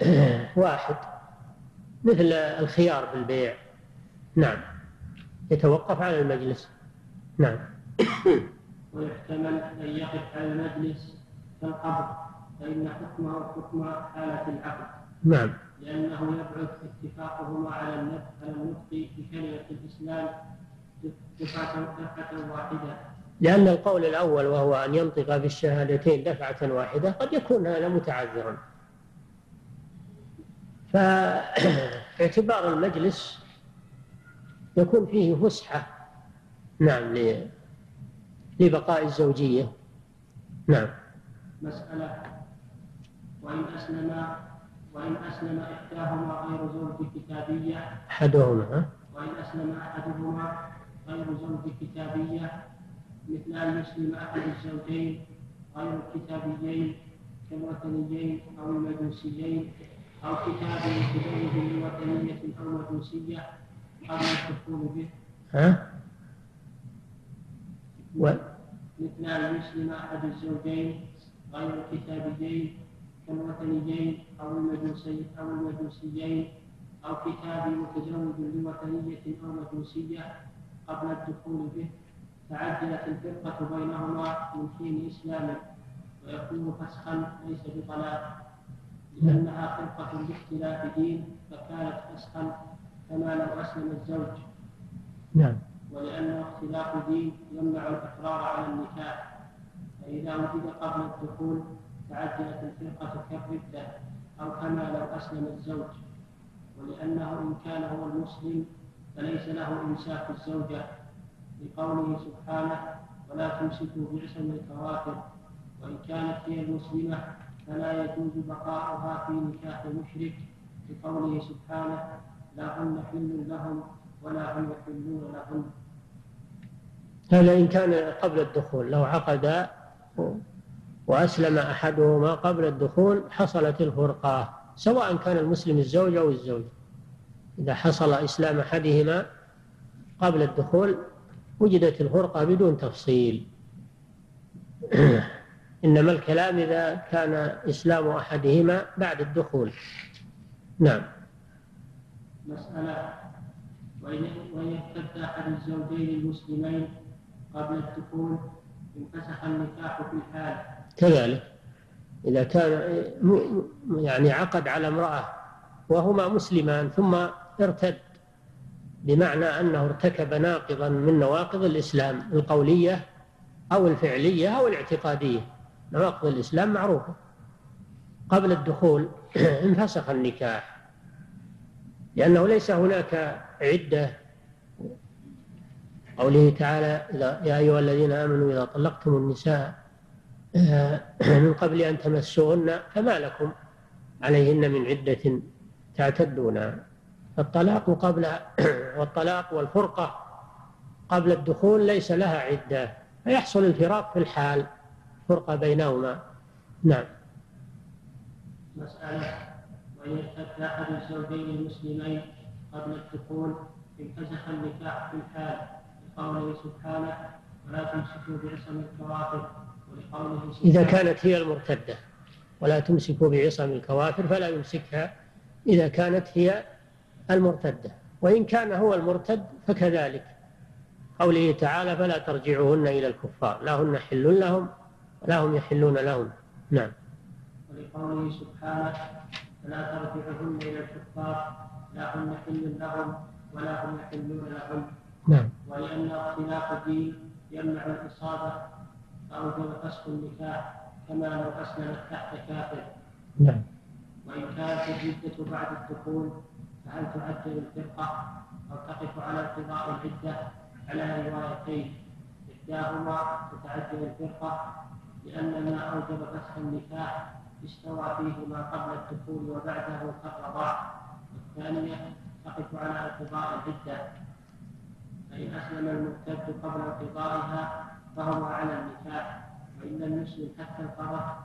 واحد مثل الخيار في البيع نعم. يتوقف على المجلس. نعم. ويحتمل أن يقف على المجلس كالقبر فإن حكمه حكم حالة العقد. نعم. لأنه يبعث اتفاقهما على النطق على النطق بكلمة الإسلام دفعة دفعة واحدة. لأن القول الأول وهو أن ينطق بالشهادتين دفعة واحدة قد يكون هذا متعذرا. فاعتبار المجلس يكون فيه فسحة نعم لبقاء الزوجية. نعم. مسألة وإن أسلم وإن أسلم إحداهما غير زوج كتابية أحدهما وإن أسلم أحدهما غير زوج كتابية مثل أن يسلم أحد الزوجين غير الكتابيين كالوثنيين أو المجوسيين أو كتاب متزوج لوثنية أو مجوسية قبل الدخول به ها؟ و... مثل أن يسلم أحد الزوجين غير الكتابيين كالوثنيين أو المجوسي أو المجوسيين أو كتاب متزوج لوثنية أو مجوسية قبل الدخول به تعدلت الفرقة بينهما من حين إسلامه ويكون فسخا ليس بطلاق لأنها فرقة باختلاف دين فكانت فسخا كما لو أسلم الزوج. نعم. ولأنه اختلاف دين يمنع الإقرار على النكاح فإذا وجد قبل الدخول تعدلت الفرقة كالردة أو كما لو أسلم الزوج. ولأنه إن كان هو المسلم فليس له إمساك الزوجة. لقوله سبحانه ولا تمسكوا بعصم الكوافر. وإن كانت هي المسلمة فلا يجوز بقاؤها في نكاح مشرك لقوله سبحانه لا هن حل لهم ولا هم يحلون لهن هذا إن كان قبل الدخول لو عقد وأسلم أحدهما قبل الدخول حصلت الفرقة سواء كان المسلم الزوج أو الزوج إذا حصل إسلام أحدهما قبل الدخول وجدت الفرقة بدون تفصيل. إنما الكلام إذا كان إسلام أحدهما بعد الدخول. نعم. مسألة. وإن ارتد أحد الزوجين المسلمين قبل الدخول انفسخ النكاح في الحال. كذلك. إذا كان يعني عقد على امرأة وهما مسلمان ثم ارتد بمعنى أنه ارتكب ناقضا من نواقض الإسلام القولية أو الفعلية أو الاعتقادية. نواقض الإسلام معروفة. قبل الدخول انفسخ النكاح لأنه ليس هناك عدة. قوله تعالى يا أيها الذين آمنوا إذا طلقتم النساء آه، من قبل أن تمسوهن فما لكم عليهن من عدة تعتدونها الطلاق قبل والطلاق والفرقة قبل الدخول ليس لها عدة فيحصل الفراق في الحال فرقة بينهما. نعم. مسألة وإن ارتد أحد الزوجين المسلمين قبل الدخول انفسخ النكاح في الحال لقوله سبحانه ولا تمسكوا بعصم الكوافر ولقوله إذا كانت هي المرتدة ولا تمسكوا بعصم الكوافر فلا يمسكها. إذا كانت هي المرتدة وإن كان هو المرتد فكذلك. قوله تعالى فلا ترجعوهن إلى الكفار لا هن حل لهم ولا هم يحلون لهم. نعم. ولقوله سبحانه فلا ترجعوهن إلى الكفار لا هن حل لهم ولا هم يحلون لهم. نعم. ولأن اختلاف الدين يمنع الإصابة فأوجب فسخ النكاح كما لو أسلمت تحت كافر. نعم. وإن كانت الردة بعد الدخول فهل تعجل الفرقة أو تقف على انقضاء العدة على روايتين إحداهما تتعجل الفرقة لأن ما أوجب فسخ النكاح استوى فيه ما قبل الدخول وبعده كالرضاع والثانية تقف على انقضاء العدة. فإن أسلم المرتد قبل انقضائها فهو على النكاح. وإن لم يسلم حتى القضاء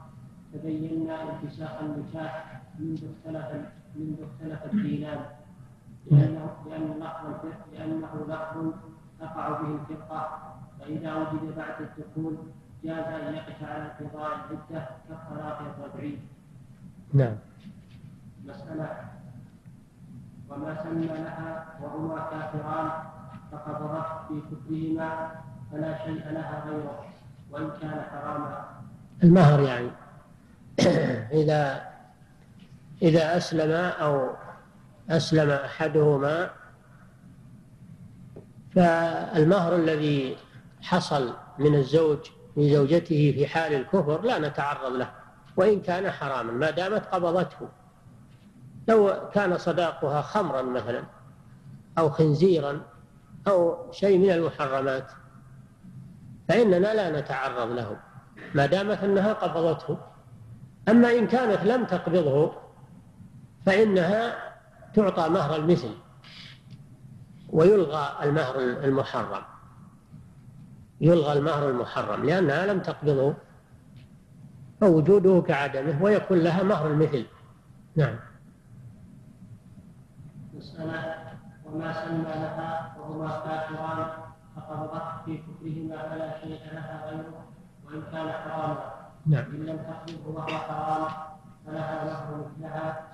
تبينا انفساخ النكاح منذ اختلف منذ اختلف الدينان لأنه لأن لفظ لأنه لفظ تقع به الفرقة فإذا وجد بعد الدخول جاز أن يقف على انقضاء العدة كالطلاق الربعي. نعم. مسألة وما سمى لها وهما كافران فقبضت في كفرهما فلا شيء لها غيره وإن كان حراما. المهر يعني إذا إذا أسلم أو أسلم أحدهما فالمهر الذي حصل من الزوج من زوجته في حال الكفر لا نتعرض له وإن كان حراما ما دامت قبضته. لو كان صداقها خمرا مثلا أو خنزيرا أو شيء من المحرمات فإننا لا نتعرض له ما دامت أنها قبضته. أما إن كانت لم تقبضه فإنها تعطى مهر المثل ويلغى المهر المحرم. يلغى المهر المحرم لأنها لم تقبضه فوجوده كعدمه ويكون لها مهر المثل. نعم. مسألة وما سمى لها وهما كافران فقبضت في كفرهما فلا شيء لها غيره وإن كان حراما. نعم. إن لم تقبضه وهو حرام فلها مهر مثلها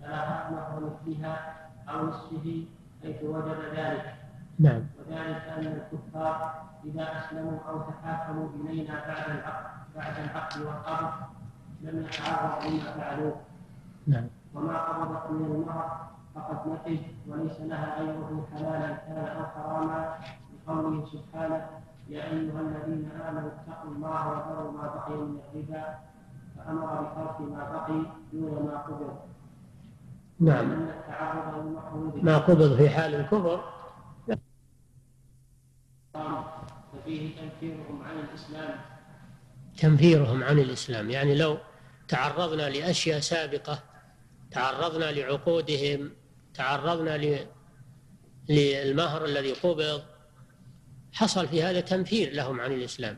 فلها مهر مثلها أو نصفه حيث وجد ذلك نعم وذلك أن الكفار إذا أسلموا أو تحاكموا إلينا بعد العقد بعد العقد والقبض لم يتعرض لما فعلوه نعم وما قبضت من المهر فقد نتج وليس لها غيره حلالا كان أو حراما لقوله سبحانه يا أيها الذين آمنوا اتقوا الله وذروا ما بقي من الربا فأمر بترك ما بقي دون ما قبض نعم. ما قبض في حال الكفر. ففيه تنفيرهم عن الإسلام. تنفيرهم عن الإسلام. يعني لو تعرضنا لأشياء سابقة تعرضنا لعقودهم تعرضنا ل- للمهر الذي قبض حصل في هذا تنفير لهم عن الإسلام.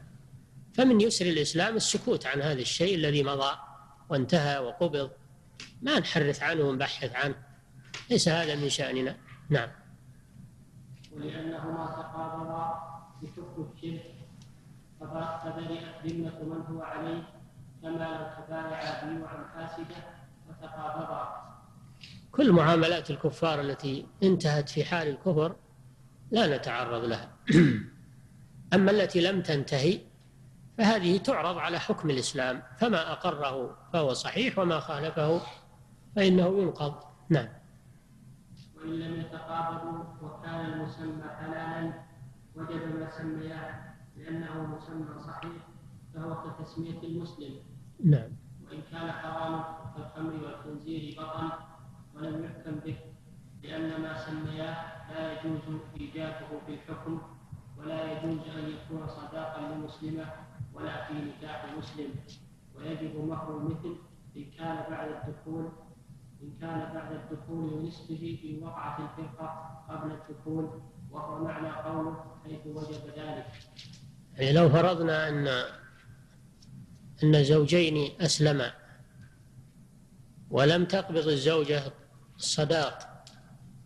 فمن يسر الإسلام السكوت عن هذا الشيء الذي مضى وانتهى وقبض. ما نحرث عنه ونبحث عنه. ليس هذا من شأننا. نعم. ولأنهما تقابلا بحكم الشرك فب- فبرئت ذمة من هو عليه كما لو تبايعا بيوعا فاسدة وتقابضا. كل معاملات الكفار التي انتهت في حال الكفر لا نتعرض لها. أما التي لم تنتهي فهذه تعرض على حكم الإسلام فما أقره فهو صحيح وما خالفه فإنه ينقض. نعم. وإن لم يتقابضوا وكان المسمى حلالا وجب ما سمياه لأنه مسمى صحيح فهو كتسمية المسلم. نعم. وإن كان حراما كالخمر والخنزير بطن ولم يحكم به لأن ما سمياه لا يجوز إيجابه في الحكم ولا يجوز أن يكون صداقا لمسلمة ولا في نكاح مسلم ويجب مهر المثل إن كان بعد الدخول إن كان بعد الدخول ونصفه في وقعة الفرقة قبل الدخول وهو معنى قوله حيث وجب ذلك. يعني لو فرضنا أن أن زوجين أسلما ولم تقبض الزوجة الصداق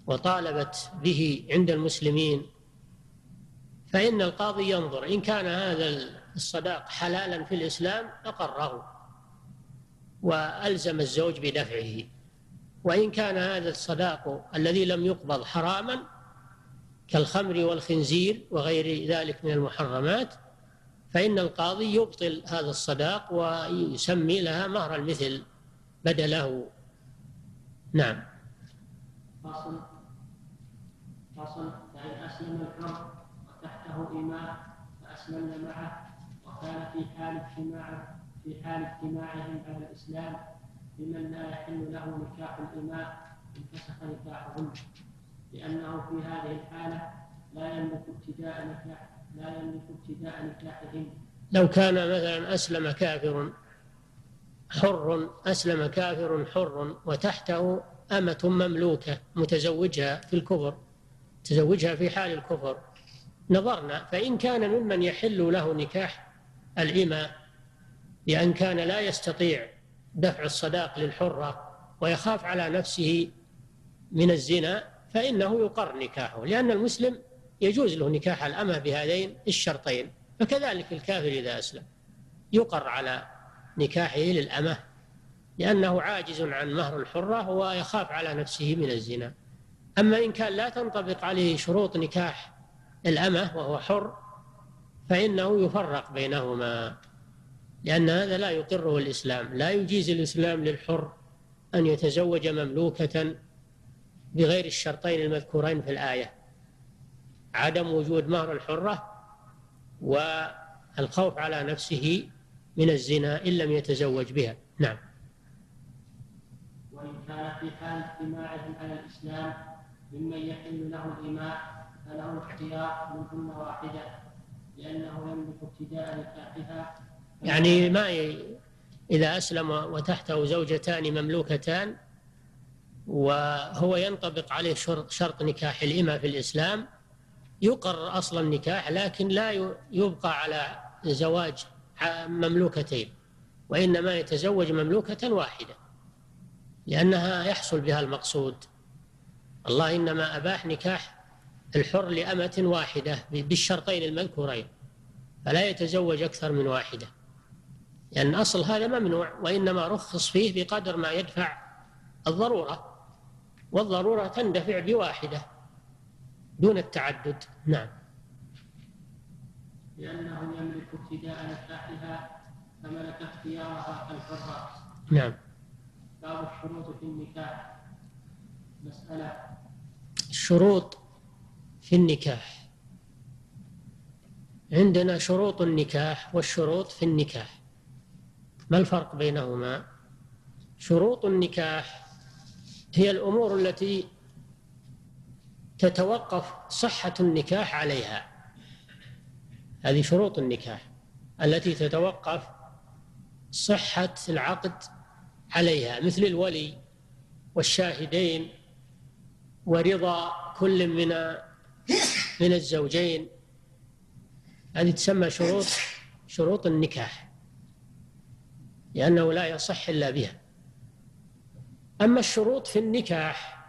وطالبت به عند المسلمين فإن القاضي ينظر إن كان هذا الصداق حلالا في الإسلام أقره وألزم الزوج بدفعه. وإن كان هذا الصداق الذي لم يقبض حراما كالخمر والخنزير وغير ذلك من المحرمات فإن القاضي يبطل هذا الصداق ويسمي لها مهر المثل بدله. نعم. فصل. فصل. فإن أسلم الحر وتحته إماء فأسلمن معه وكان في حال اجتماع في حال اجتماعهم على الإسلام بمن لا يحل له نكاح الإماء انفسخ نكاحهم. لأنه في هذه الحالة لا يملك ابتداء نكاح لا يملك ابتداء نكاحهم. لو كان مثلا أسلم كافر حر أسلم كافر حر وتحته أمة مملوكة متزوجها في الكفر تزوجها في حال الكفر نظرنا فإن كان ممن يحل له نكاح الإماء لأن كان لا يستطيع دفع الصداق للحرة ويخاف على نفسه من الزنا فإنه يقر نكاحه لأن المسلم يجوز له نكاح الأمة بهذين الشرطين فكذلك الكافر إذا أسلم يقر على نكاحه للأمة لأنه عاجز عن مهر الحرة ويخاف على نفسه من الزنا. أما إن كان لا تنطبق عليه شروط نكاح الأمة وهو حر فإنه يفرق بينهما لأن هذا لا يقره الإسلام لا يجيز الإسلام للحر أن يتزوج مملوكة بغير الشرطين المذكورين في الآية. عدم وجود مهر الحرة والخوف على نفسه من الزنا إن لم يتزوج بها. نعم. وإن كان في حال اجتماعهم على الإسلام ممن يحل له الإماء فله الاختيار منهن واحدة. لأنه يملك ابتداء نكاحها يعني ما ي... إذا أسلم وتحته زوجتان مملوكتان وهو ينطبق عليه شرط, شرط نكاح الإمة في الإسلام. يقر أصل النكاح لكن لا يبقى على زواج مملوكتين وإنما يتزوج مملوكة واحدة لأنها يحصل بها المقصود. الله إنما أباح نكاح الحر لأمة واحدة بالشرطين المذكورين فلا يتزوج أكثر من واحدة. لأن أصل هذا ممنوع وإنما رخص فيه بقدر ما يدفع الضرورة والضرورة تندفع بواحدة دون التعدد. نعم. لأنه يملك ابتداء نكاحها فملك اختيارها كالحرة نعم. باب الشروط في النكاح. مسألة. الشروط في النكاح. عندنا شروط النكاح والشروط في النكاح. ما الفرق بينهما؟ شروط النكاح هي الأمور التي تتوقف صحة النكاح عليها. هذه شروط النكاح التي تتوقف صحة العقد عليها مثل الولي والشاهدين ورضا كل من من الزوجين هذه تسمى شروط شروط النكاح لأنه لا يصح إلا بها. أما الشروط في النكاح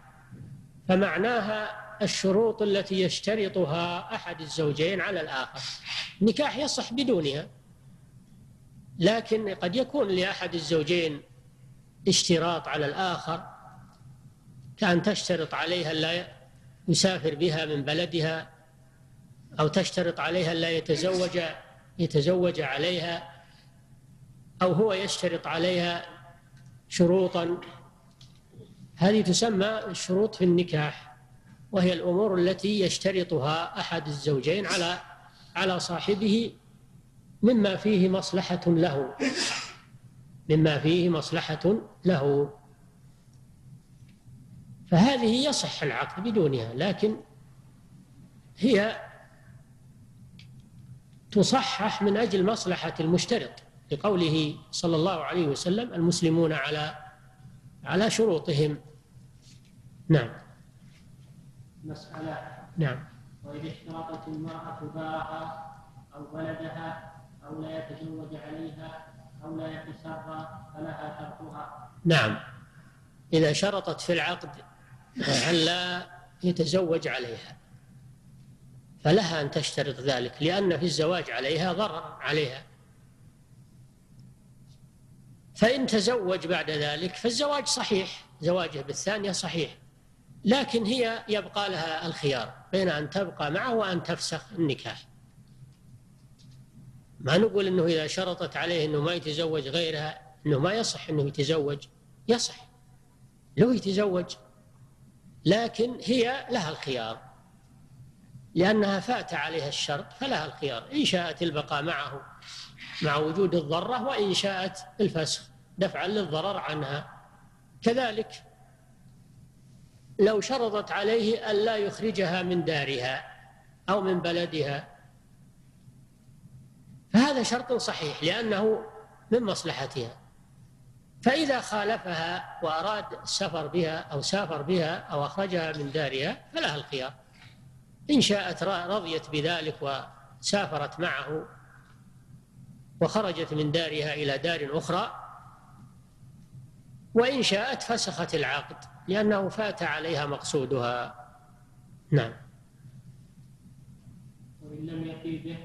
فمعناها الشروط التي يشترطها أحد الزوجين على الآخر. النكاح يصح بدونها لكن قد يكون لأحد الزوجين اشتراط على الآخر كأن تشترط عليها يسافر بها من بلدها أو تشترط عليها لا يتزوج يتزوج عليها أو هو يشترط عليها شروطا. هذه تسمى الشروط في النكاح وهي الأمور التي يشترطها أحد الزوجين على على صاحبه مما فيه مصلحة له مما فيه مصلحة له. فهذه يصح العقد بدونها لكن هي تصحح من أجل مصلحة المشترط لقوله صلى الله عليه وسلم المسلمون على على شروطهم. نعم. مسألة. نعم. وإذا اشترطت المرأة دارها أو بلدها أو لا يتزوج عليها أو لا يتسرى فلها تركها. نعم. إذا شرطت في العقد أن لا يتزوج عليها. فلها أن تشترط ذلك لأن في الزواج عليها ضرر عليها. فإن تزوج بعد ذلك فالزواج صحيح زواجه بالثانية صحيح. لكن هي يبقى لها الخيار بين أن تبقى معه وأن تفسخ النكاح. ما نقول أنه إذا شرطت عليه أنه ما يتزوج غيرها أنه ما يصح أنه يتزوج يصح. لو يتزوج لكن هي لها الخيار. لأنها فات عليها الشرط فلها الخيار. إن شاءت البقاء معه مع وجود الضرة وإن شاءت الفسخ دفعا للضرر عنها. كذلك لو شرطت عليه ألا يخرجها من دارها أو من بلدها فهذا شرط صحيح لأنه من مصلحتها. فإذا خالفها وأراد السفر بها أو سافر بها أو أخرجها من دارها فلها الخيار. إن شاءت رضيت بذلك وسافرت معه وخرجت من دارها إلى دار أخرى وإن شاءت فسخت العقد لأنه فات عليها مقصودها. نعم. وإن لم يفي به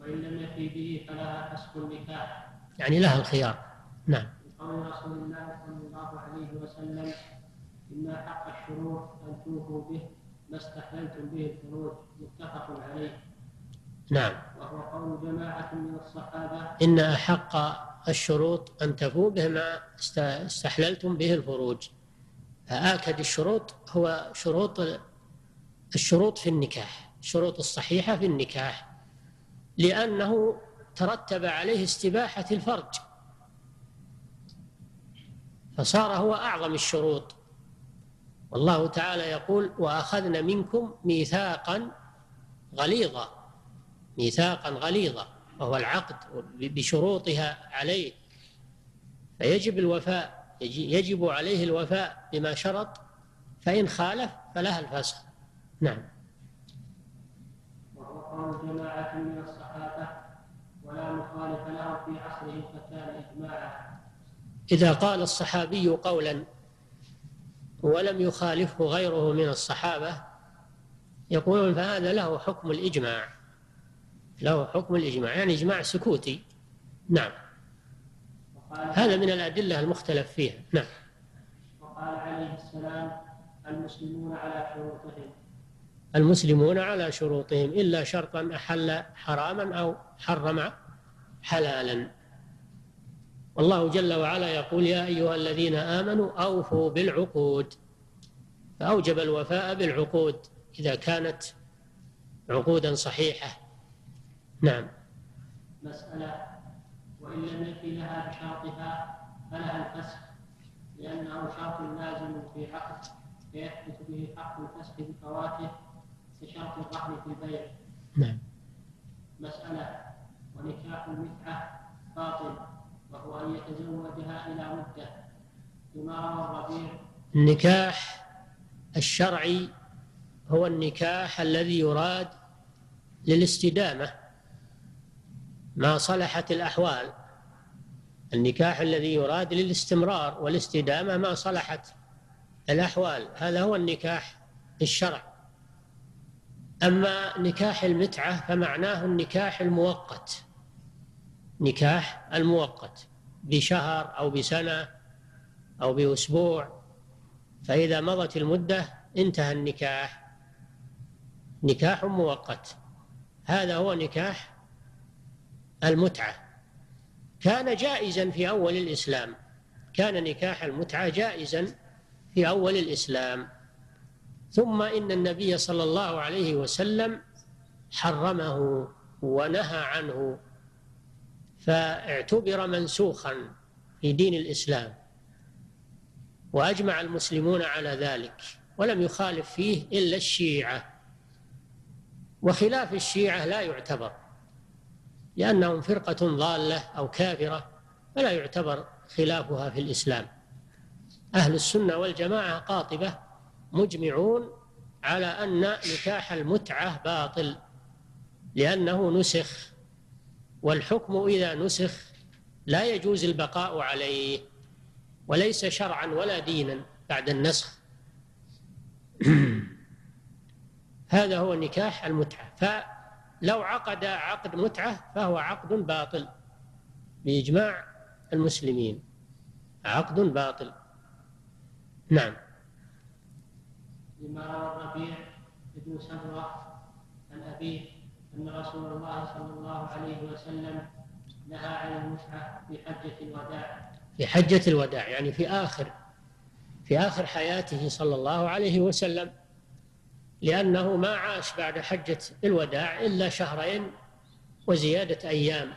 وإن لم يفي به فلها فسخ النكاح. يعني لها الخيار. نعم. قول رسول الله صلى الله عليه وسلم إن حق الشروط أن توفوا به ما استحللتم به الفروج. متفق عليه. نعم. وهو قول جماعة من الصحابة. إن أحق الشروط أن تفوا به ما استحللتم به الفروج. فآكد الشروط هو شروط الشروط في النكاح الشروط الصحيحة في النكاح لأنه ترتب عليه استباحة الفرج. فصار هو أعظم الشروط. والله تعالى يقول وأخذنا منكم ميثاقا غليظا ميثاقا غليظا وهو العقد بشروطها عليه. فيجب الوفاء يجب عليه الوفاء بما شرط فإن خالف فلها الفسخ. نعم. وهو قول جماعة من الصحابة ولا مخالف له في عصره فكان إجماعا إذا قال الصحابي قولا ولم يخالفه غيره من الصحابة يقولون فهذا له حكم الإجماع له حكم الإجماع يعني إجماع سكوتي. نعم. هذا من الأدلة المختلف فيها. نعم. وقال عليه السلام المسلمون على شروطهم. المسلمون على شروطهم إلا شرطا أحل حراما أو حرم حلالا. والله جل وعلا يقول يا أيها الذين آمنوا أوفوا بالعقود. فأوجب الوفاء بالعقود إذا كانت عقودا صحيحة. نعم. مسألة وإن لم يكن لها بشرطها فلها الفسخ لأنه شرط لازم في عقد فيثبت به حق الفسخ بفواته كشرط الرهن في البيع. نعم. مسألة ونكاح المتعة باطل. وهو أن يتزوجها إلى مدة. روى الربيع. النكاح الشرعي هو النكاح الذي يراد للاستدامة. ما صلحت الأحوال. النكاح الذي يراد للاستمرار والاستدامة ما صلحت الأحوال. هذا هو النكاح الشرع أما نكاح المتعة فمعناه النكاح المؤقت. نكاح المؤقت بشهر أو بسنة أو بأسبوع. فإذا مضت المدة انتهى النكاح. نكاح مؤقت. هذا هو نكاح المتعة. كان جائزا في أول الإسلام. كان نكاح المتعة جائزا في أول الإسلام. ثم إن النبي صلى الله عليه وسلم حرمه ونهى عنه. فاعتبر منسوخا في دين الإسلام وأجمع المسلمون على ذلك ولم يخالف فيه إلا الشيعة. وخلاف الشيعة لا يعتبر لأنهم فرقة ضالة أو كافرة فلا يعتبر خلافها في الإسلام. أهل السنة والجماعة قاطبة مجمعون على أن نكاح المتعة باطل لأنه نسخ والحكم إذا نسخ لا يجوز البقاء عليه وليس شرعا ولا دينا بعد النسخ. هذا هو نكاح المتعة. فلو عقد عقد متعة فهو عقد باطل بإجماع المسلمين. عقد باطل. نعم. لما روى الربيع بن سمرة عن أبيه أن رسول الله صلى الله عليه وسلم نهى عن المتعة في حجة الوداع. في حجة الوداع يعني في آخر في آخر حياته صلى الله عليه وسلم لأنه ما عاش بعد حجة الوداع إلا شهرين وزيادة أيام.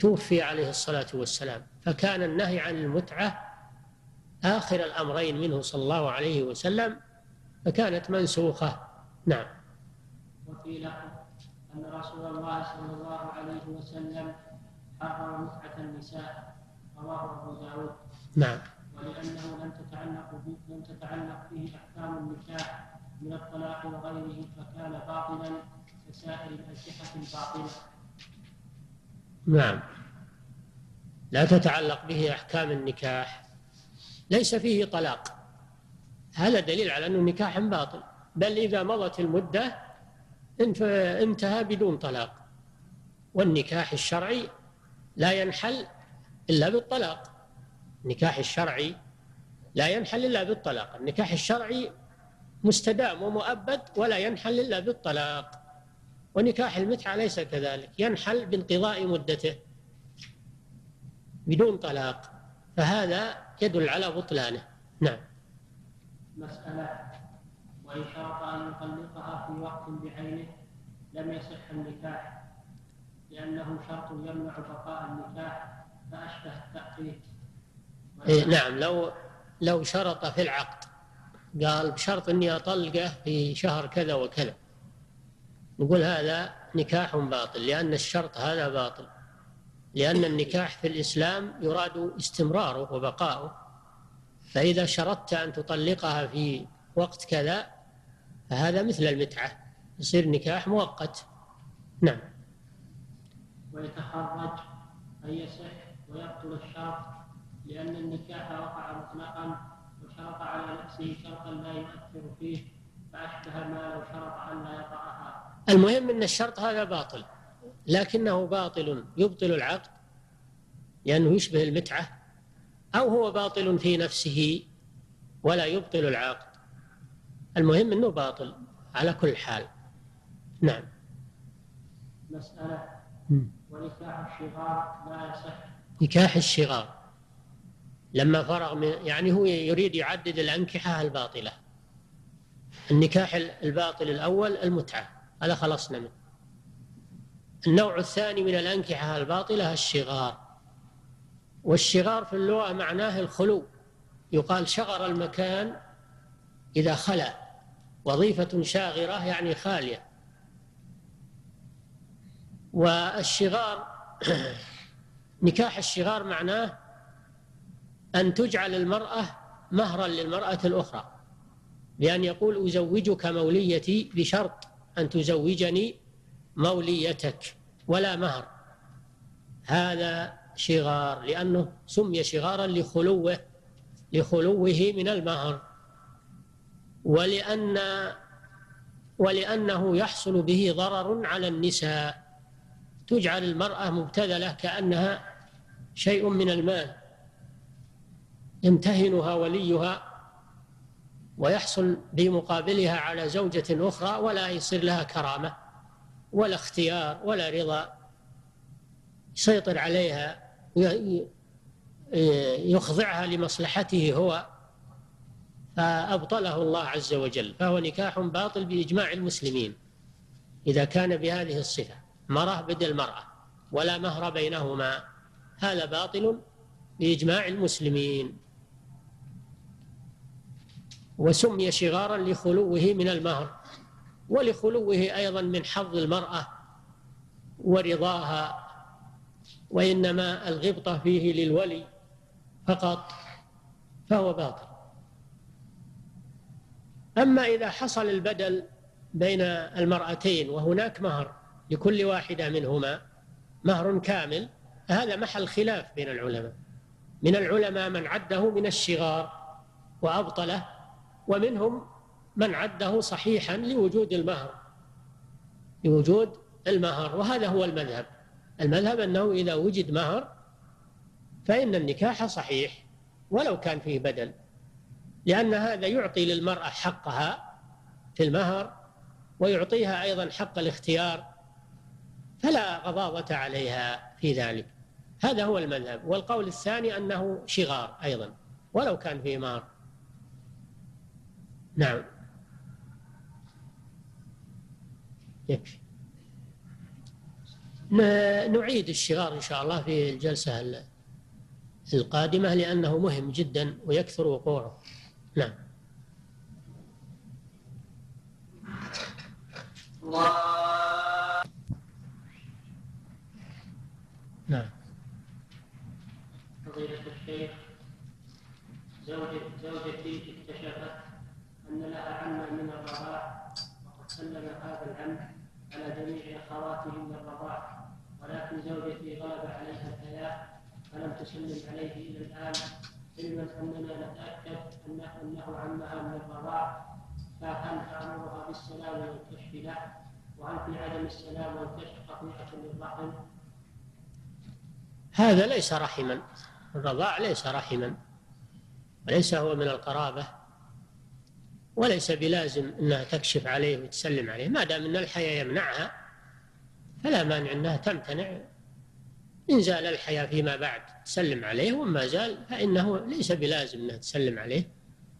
توفي عليه الصلاة والسلام. فكان النهي عن المتعة آخر الأمرين منه صلى الله عليه وسلم فكانت منسوخة. نعم. وفي لفظ أن رسول الله صلى الله عليه وسلم حرم متعة النساء رواه أبو داود. نعم. ولأنه لم تتعلق به لم تتعلق به أحكام النكاح من الطلاق وغيره فكان باطلا كسائر الأنكحة الباطلة. نعم. لا تتعلق به أحكام النكاح. ليس فيه طلاق. هذا دليل على أنه نكاح باطل. بل إذا مضت المدة انتهى بدون طلاق. والنكاح الشرعي لا ينحل إلا بالطلاق. النكاح الشرعي لا ينحل إلا بالطلاق. النكاح الشرعي مستدام ومؤبد ولا ينحل إلا بالطلاق. ونكاح المتعة ليس كذلك. ينحل بانقضاء مدته بدون طلاق. فهذا يدل على بطلانه. نعم. مسألة وإن شرط أن يطلقها في وقت بعينه لم يصح النكاح لأنه شرط يمنع بقاء النكاح فأشبه التأقيت إيه نعم لو لو شرط في العقد. قال بشرط إني أطلقه في شهر كذا وكذا. نقول هذا نكاح باطل لأن الشرط هذا باطل. لأن النكاح في الإسلام يراد استمراره وبقاؤه. فإذا شرطت أن تطلقها في وقت كذا فهذا مثل المتعة يصير نكاح مؤقت. نعم. ويتخرج أن يصح ويبطل الشرط لأن النكاح وقع مطلقا وشرط على نفسه شرطا لا يؤثر فيه فأشبه ما لو شرط أن لا يطأها المهم أن الشرط هذا باطل لكنه باطل يبطل العقد لأنه يشبه المتعة أو هو باطل في نفسه ولا يبطل العقد. المهم أنه باطل على كل حال. نعم. مسألة. ونكاح الشغار لا يصح. نكاح الشغار. لما فرغ من يعني هو يريد يعدد الأنكحة الباطلة. النكاح الباطل الأول المتعة. هذا خلصنا منه. النوع الثاني من الأنكحة الباطلة الشغار. والشغار في اللغة معناه الخلو. يقال شغر المكان إذا خلا وظيفة شاغرة يعني خالية. والشغار نكاح الشغار معناه أن تجعل المرأة مهرا للمرأة الأخرى بأن يقول أزوجك موليتي بشرط أن تزوجني موليتك ولا مهر. هذا شغار لأنه سمي شغارا لخلوه لخلوه من المهر. ولأن ولأنه يحصل به ضرر على النساء. تجعل المرأة مبتذلة كأنها شيء من المال. يمتهنها وليها ويحصل بمقابلها على زوجة أخرى ولا يصير لها كرامة ولا اختيار ولا رضا. يسيطر عليها يخضعها لمصلحته هو. فأبطله الله عز وجل فهو نكاح باطل بإجماع المسلمين إذا كان بهذه الصفة مرأة بدل مرأة ولا مهر بينهما هذا باطل بإجماع المسلمين. وسمي شغارا لخلوه من المهر ولخلوه أيضا من حظ المرأة ورضاها وإنما الغبطة فيه للولي فقط فهو باطل. أما إذا حصل البدل بين المرأتين وهناك مهر لكل واحدة منهما مهر كامل هذا محل خلاف بين العلماء. من العلماء من عده من الشغار وأبطله ومنهم من عده صحيحا لوجود المهر لوجود المهر وهذا هو المذهب. المذهب أنه إذا وجد مهر فإن النكاح صحيح ولو كان فيه بدل. لأن هذا يعطي للمرأة حقها في المهر ويعطيها أيضا حق الاختيار فلا غضاضة عليها في ذلك. هذا هو المذهب. والقول الثاني أنه شغار أيضا ولو كان فيه مهر. نعم. يكفي. نعيد الشغار إن شاء الله في الجلسة القادمة لأنه مهم جدا ويكثر وقوعه. نعم. نعم. فضيلة الشيخ زوجتي اكتشفت أن لها عما من الرضاع وقد سلم هذا العم على جميع أخواته من الرضاع ولكن زوجتي غلب عليها الحياء فلم تسلم عليه إلى الآن. علما أننا نتأكد أنه, أنه عمها من الرضاع فهل أمرها بالسلام والكشف له وهل في عدم السلام والكشف قطيعة للرحم هذا ليس رحما. الرضاع ليس رحما. وليس هو من القرابة. وليس بلازم إنها تكشف عليه وتسلم عليه. ما دام إن الحياء يمنعها فلا مانع إنها تمتنع إن زال الحياء فيما بعد تسلم عليه وما زال فإنه ليس بلازم انها تسلم عليه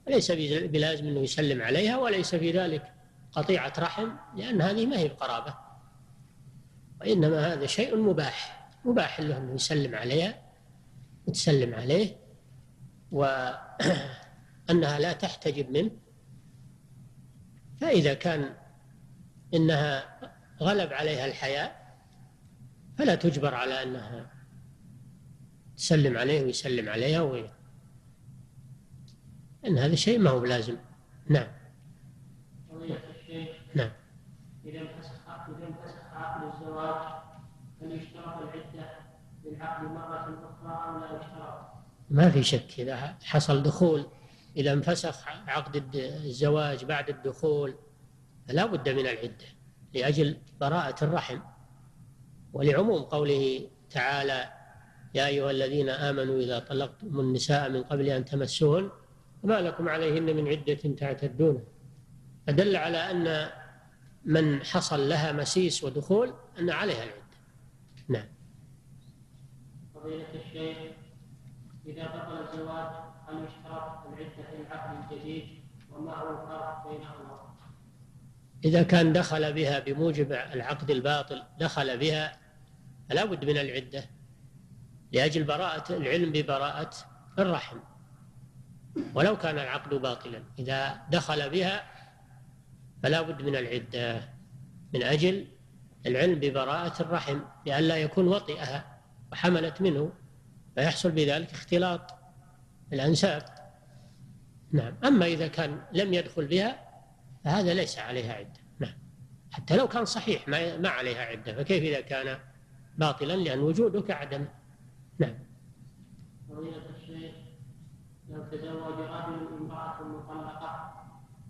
وليس بلازم أنه يسلم عليها وليس في ذلك قطيعة رحم لأن هذه ما هي بقرابة. وإنما هذا شيء مباح مباح له أنه يسلم عليها وتسلم عليه وانها لا تحتجب منه. فإذا كان إنها غلب عليها الحياء فلا تجبر على أنها تسلم عليه ويسلم عليها و... إن هذا شيء ما هو بلازم. نعم. نعم. إذا انفسخ إذا انفسخ عقد الزواج هل يشترط العدة للعقد مرة أخرى أو لا يشترط؟ ما في شك إذا حصل دخول إذا انفسخ عقد الزواج بعد الدخول فلا بد من العدة لأجل براءة الرحم. ولعموم قوله تعالى يا أيها الذين آمنوا إذا طلقتم النساء من قبل أن تمسوهن فما لكم عليهن من عدة تعتدون. فدل على أن من حصل لها مسيس ودخول أن عليها العدة. نعم. فضيلة الشيخ إذا بطل الزواج هل يشترط العدة في العقد الجديد وما هو الفرق بينهما؟ إذا كان دخل بها بموجب العقد الباطل دخل بها فلا بد من العدة. لأجل براءة العلم ببراءة الرحم. ولو كان العقد باطلا. إذا دخل بها فلا بد من العدة. من أجل العلم ببراءة الرحم. لئلا يكون وطئها وحملت منه. فيحصل بذلك اختلاط الأنساب. نعم. أما إذا كان لم يدخل بها فهذا ليس عليها عدة. نعم. حتى لو كان صحيح ما, عليها عدة. فكيف إذا كان باطلا لأن وجوده كعدم نعم. فضيلة الشيخ لو تزوج رجل امرأة مطلقة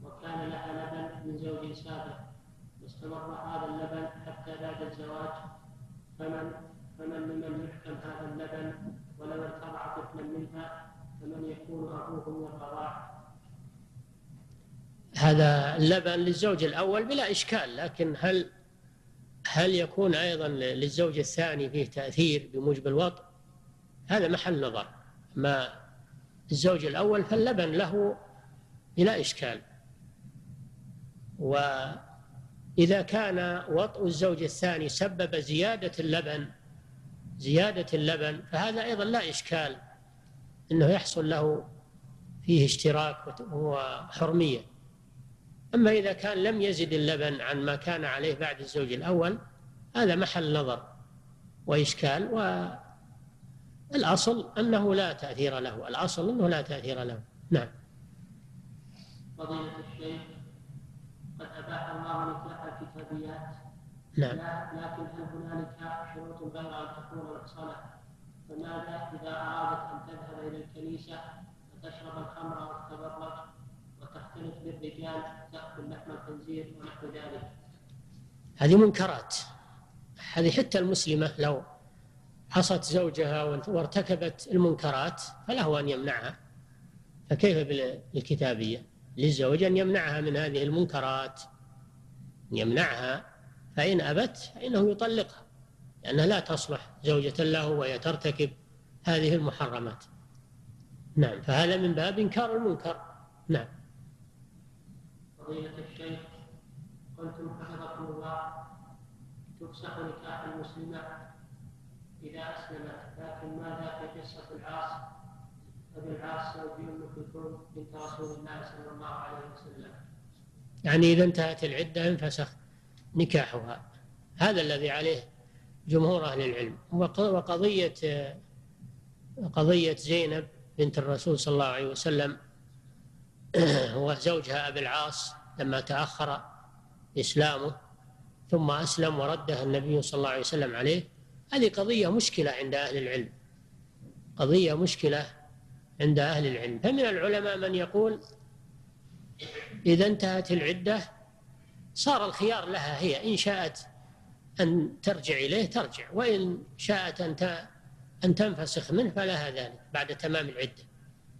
وكان لها لبن من زوج سابق واستمر هذا اللبن حتى بعد الزواج فمن فمن لمن يحكم هذا اللبن؟ ولو ارتضع طفلا منها فمن يكون أبوه من الرضاع؟ هذا اللبن للزوج الأول بلا إشكال لكن هل هل يكون أيضا للزوج الثاني فيه تأثير بموجب الوطء هذا محل نظر. ما الزوج الأول فاللبن له بلا إشكال. وإذا كان وطء الزوج الثاني سبب زيادة اللبن زيادة اللبن فهذا أيضا لا إشكال أنه يحصل له فيه اشتراك وحرمية. أما إذا كان لم يزد اللبن عن ما كان عليه بعد الزوج الأول هذا محل نظر وإشكال والأصل أنه لا تأثير له الأصل أنه لا تأثير له. نعم. فضيلة الشيخ قد أباح الله نكاح الكتابيات. نعم. لكن هل هنالك شروط غير أن تكون محصنة؟ فماذا إذا أرادت أن تذهب إلى الكنيسة فتشرب الخمر وتتبرج وتختلط بالرجال تأكل لحم الخنزير ونحو ذلك هذه منكرات. هذه حتى المسلمة لو عصت زوجها وارتكبت المنكرات فله أن يمنعها. فكيف بالكتابية؟ للزوج أن يمنعها من هذه المنكرات. يمنعها فإن أبت فإنه يطلقها لأنها لا تصلح زوجة له وهي ترتكب هذه المحرمات. نعم. فهذا من باب إنكار المنكر. نعم. فضيلة الشيخ قلتم حفظكم الله تفسخ نكاح المسلمة إذا أسلمت لكن ماذا في قصة العاص؟ أبي العاص زوج أم كلثوم بنت رسول الله صلى الله عليه وسلم. يعني إذا انتهت العدة انفسخ نكاحها. هذا الذي عليه جمهور أهل العلم. وقضية قضية زينب بنت الرسول صلى الله عليه وسلم وزوجها أبي العاص لما تأخر إسلامه ثم أسلم ورده النبي صلى الله عليه وسلم عليه. هذه قضية مشكلة عند أهل العلم. قضية مشكلة عند أهل العلم. فمن العلماء من يقول إذا انتهت العدة صار الخيار لها هي. إن شاءت أن ترجع إليه ترجع وإن شاءت أن أن تنفسخ منه فلها ذلك بعد تمام العدة.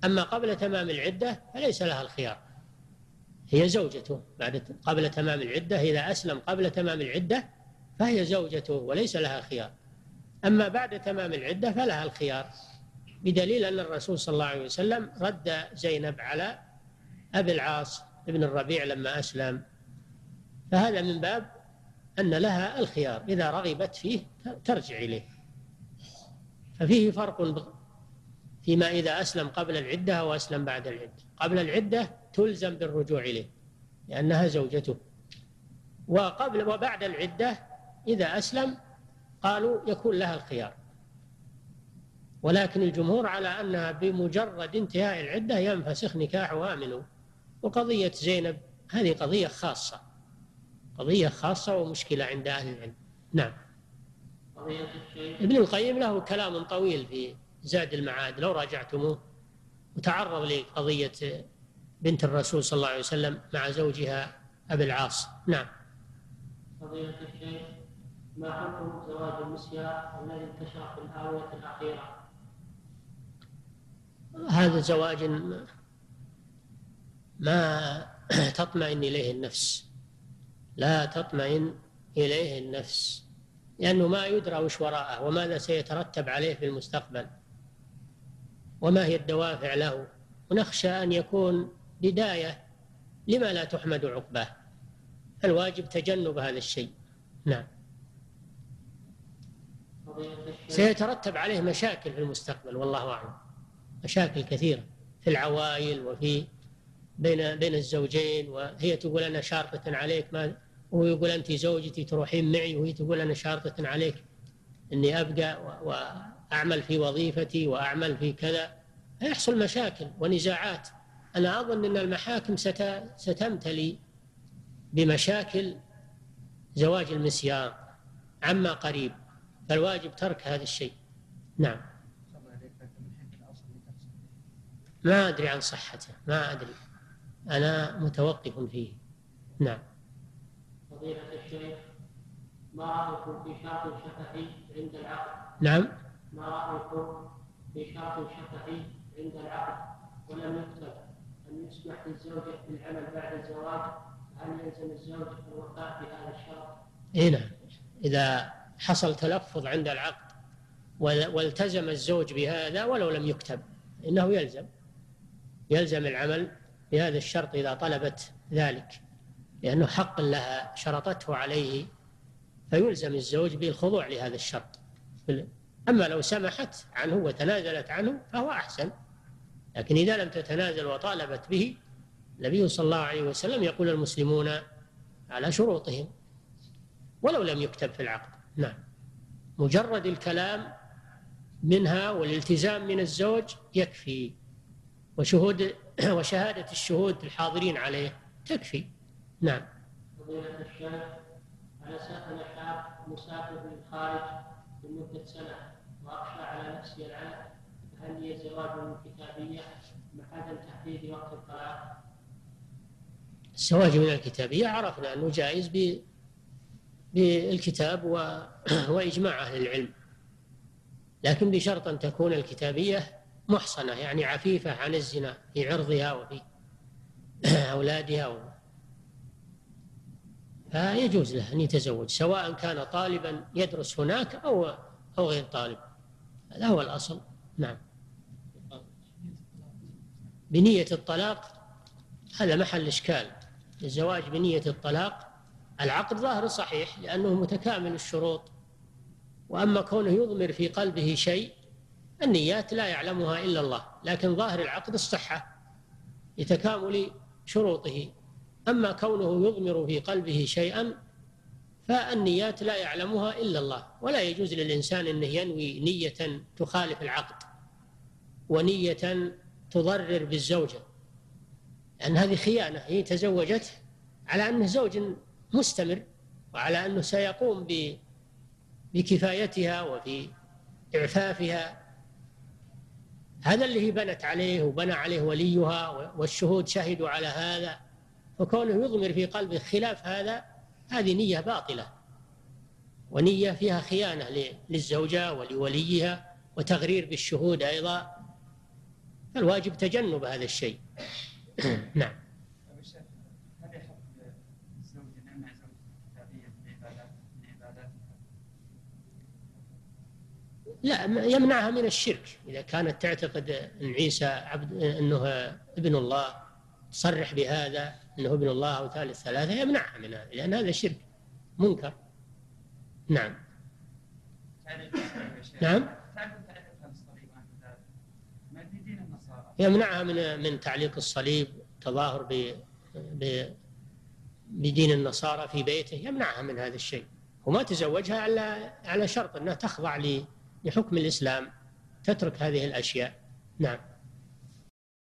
أما قبل تمام العدة فليس لها الخيار. هي زوجته بعد قبل تمام العدة إذا أسلم قبل تمام العدة فهي زوجته وليس لها خيار. أما بعد تمام العدة فلها الخيار بدليل أن الرسول صلى الله عليه وسلم رد زينب على أبي العاص ابن الربيع لما أسلم. فهذا من باب أن لها الخيار إذا رغبت فيه ترجع إليه. ففيه فرق فيما إذا أسلم قبل العدة أو أسلم بعد العدة. قبل العدة تلزم بالرجوع إليه لأنها زوجته. وقبل وبعد العدة إذا أسلم قالوا يكون لها الخيار. ولكن الجمهور على أنها بمجرد انتهاء العدة ينفسخ نكاحها منه وقضية زينب هذه قضية خاصة. قضية خاصة ومشكلة عند أهل العلم. نعم. ابن القيم له كلام طويل في زاد المعاد لو راجعتموه وتعرض لقضية بنت الرسول صلى الله عليه وسلم مع زوجها أبي العاص. نعم. قضية الشيخ ما حكم زواج المسيا الذي انتشر في الآونة الأخيرة؟ هذا زواج ما تطمئن إليه النفس. لا تطمئن إليه النفس. لأنه ما يدرى وش وراءه وماذا سيترتب عليه في المستقبل. وما هي الدوافع له. ونخشى أن يكون بداية لما لا تحمد عقباه. الواجب تجنب هذا الشيء. نعم. سيترتب عليه مشاكل في المستقبل والله أعلم. مشاكل كثيرة في العوائل وفي بين بين الزوجين وهي تقول أنا شارطة عليك ما وهو يقول أنت زوجتي تروحين معي وهي تقول أنا شارطة عليك إني أبقى و- وأعمل في وظيفتي وأعمل في كذا يحصل مشاكل ونزاعات. أنا أظن أن المحاكم ست- ستمتلي بمشاكل زواج المسيار عما قريب فالواجب ترك هذا الشيء. نعم. ما أدري عن صحته ما أدري. أنا متوقف فيه. نعم. فضيلة الشيخ ما رأيكم في شرط شفهي عند العقد؟ نعم. ما رأيكم في شرط شفهي عند العقد ولم يكتب أن يسمح للزوجة بالعمل بعد الزواج هل يلزم الزوج الوفاء بهذا الشرط؟ إيه نعم. إذا حصل تلفظ عند العقد وال- والتزم الزوج بهذا ولو لم يكتب إنه يلزم. يلزم العمل بهذا الشرط إذا طلبت ذلك لأنه حق لها شرطته عليه فيلزم الزوج بالخضوع لهذا الشرط. أما لو سمحت عنه وتنازلت عنه فهو أحسن. لكن إذا لم تتنازل وطالبت به النبي صلى الله عليه وسلم يقول المسلمون على شروطهم ولو لم يكتب في العقد. نعم. مجرد الكلام منها والالتزام من الزوج يكفي وشهود وشهادة الشهود الحاضرين عليه تكفي. نعم. فضيلة الشيخ أنا مسافر للخارج لمدة سنة. وأخشى على نفسي العنف فهل لي زواج كتابية؟ مع عدم تحديد وقت الطلاق؟ الزواج من الكتابية عرفنا أنه جائز ب- بالكتاب و... وإجماع أهل العلم. لكن بشرط أن تكون الكتابية محصنة يعني عفيفة عن الزنا في عرضها وفي أولادها و... فيجوز له أن يتزوج سواء كان طالبا يدرس هناك أو أو غير طالب. هذا هو الأصل. نعم. بنية الطلاق هذا محل إشكال. الزواج بنية الطلاق العقد ظاهر صحيح لأنه متكامل الشروط. وأما كونه يضمر في قلبه شيء النيات لا يعلمها إلا الله لكن ظاهر العقد الصحة لتكامل شروطه. أما كونه يضمر في قلبه شيئا فالنيات لا يعلمها إلا الله ولا يجوز للإنسان أنه ينوي نية تخالف العقد ونية تضرر بالزوجة لأن هذه خيانة هي تزوجته على أنه زوج مستمر وعلى أنه سيقوم ب- بكفايتها وفي إعفافها. هذا اللي هي بنت عليه وبنى عليه وليها والشهود شهدوا على هذا. وكونه يضمر في قلبه خلاف هذا هذه نية باطلة ونية فيها خيانة للزوجة ولوليها وتغرير بالشهود أيضا. فالواجب تجنب هذا الشيء. نعم. عباداتها؟ لا يمنعها من الشرك. إذا كانت تعتقد أن عيسى عبد أنه ابن الله تصرح بهذا. أنه ابن الله أو ثالث ثلاثة يمنعها من هذا لأن هذا شرك منكر. نعم. نعم. يمنعها من من تعليق الصليب تظاهر ب ب بدين النصارى في بيته يمنعها من هذا الشيء. وما تزوجها على على شرط أنها تخضع لحكم الإسلام تترك هذه الأشياء. نعم.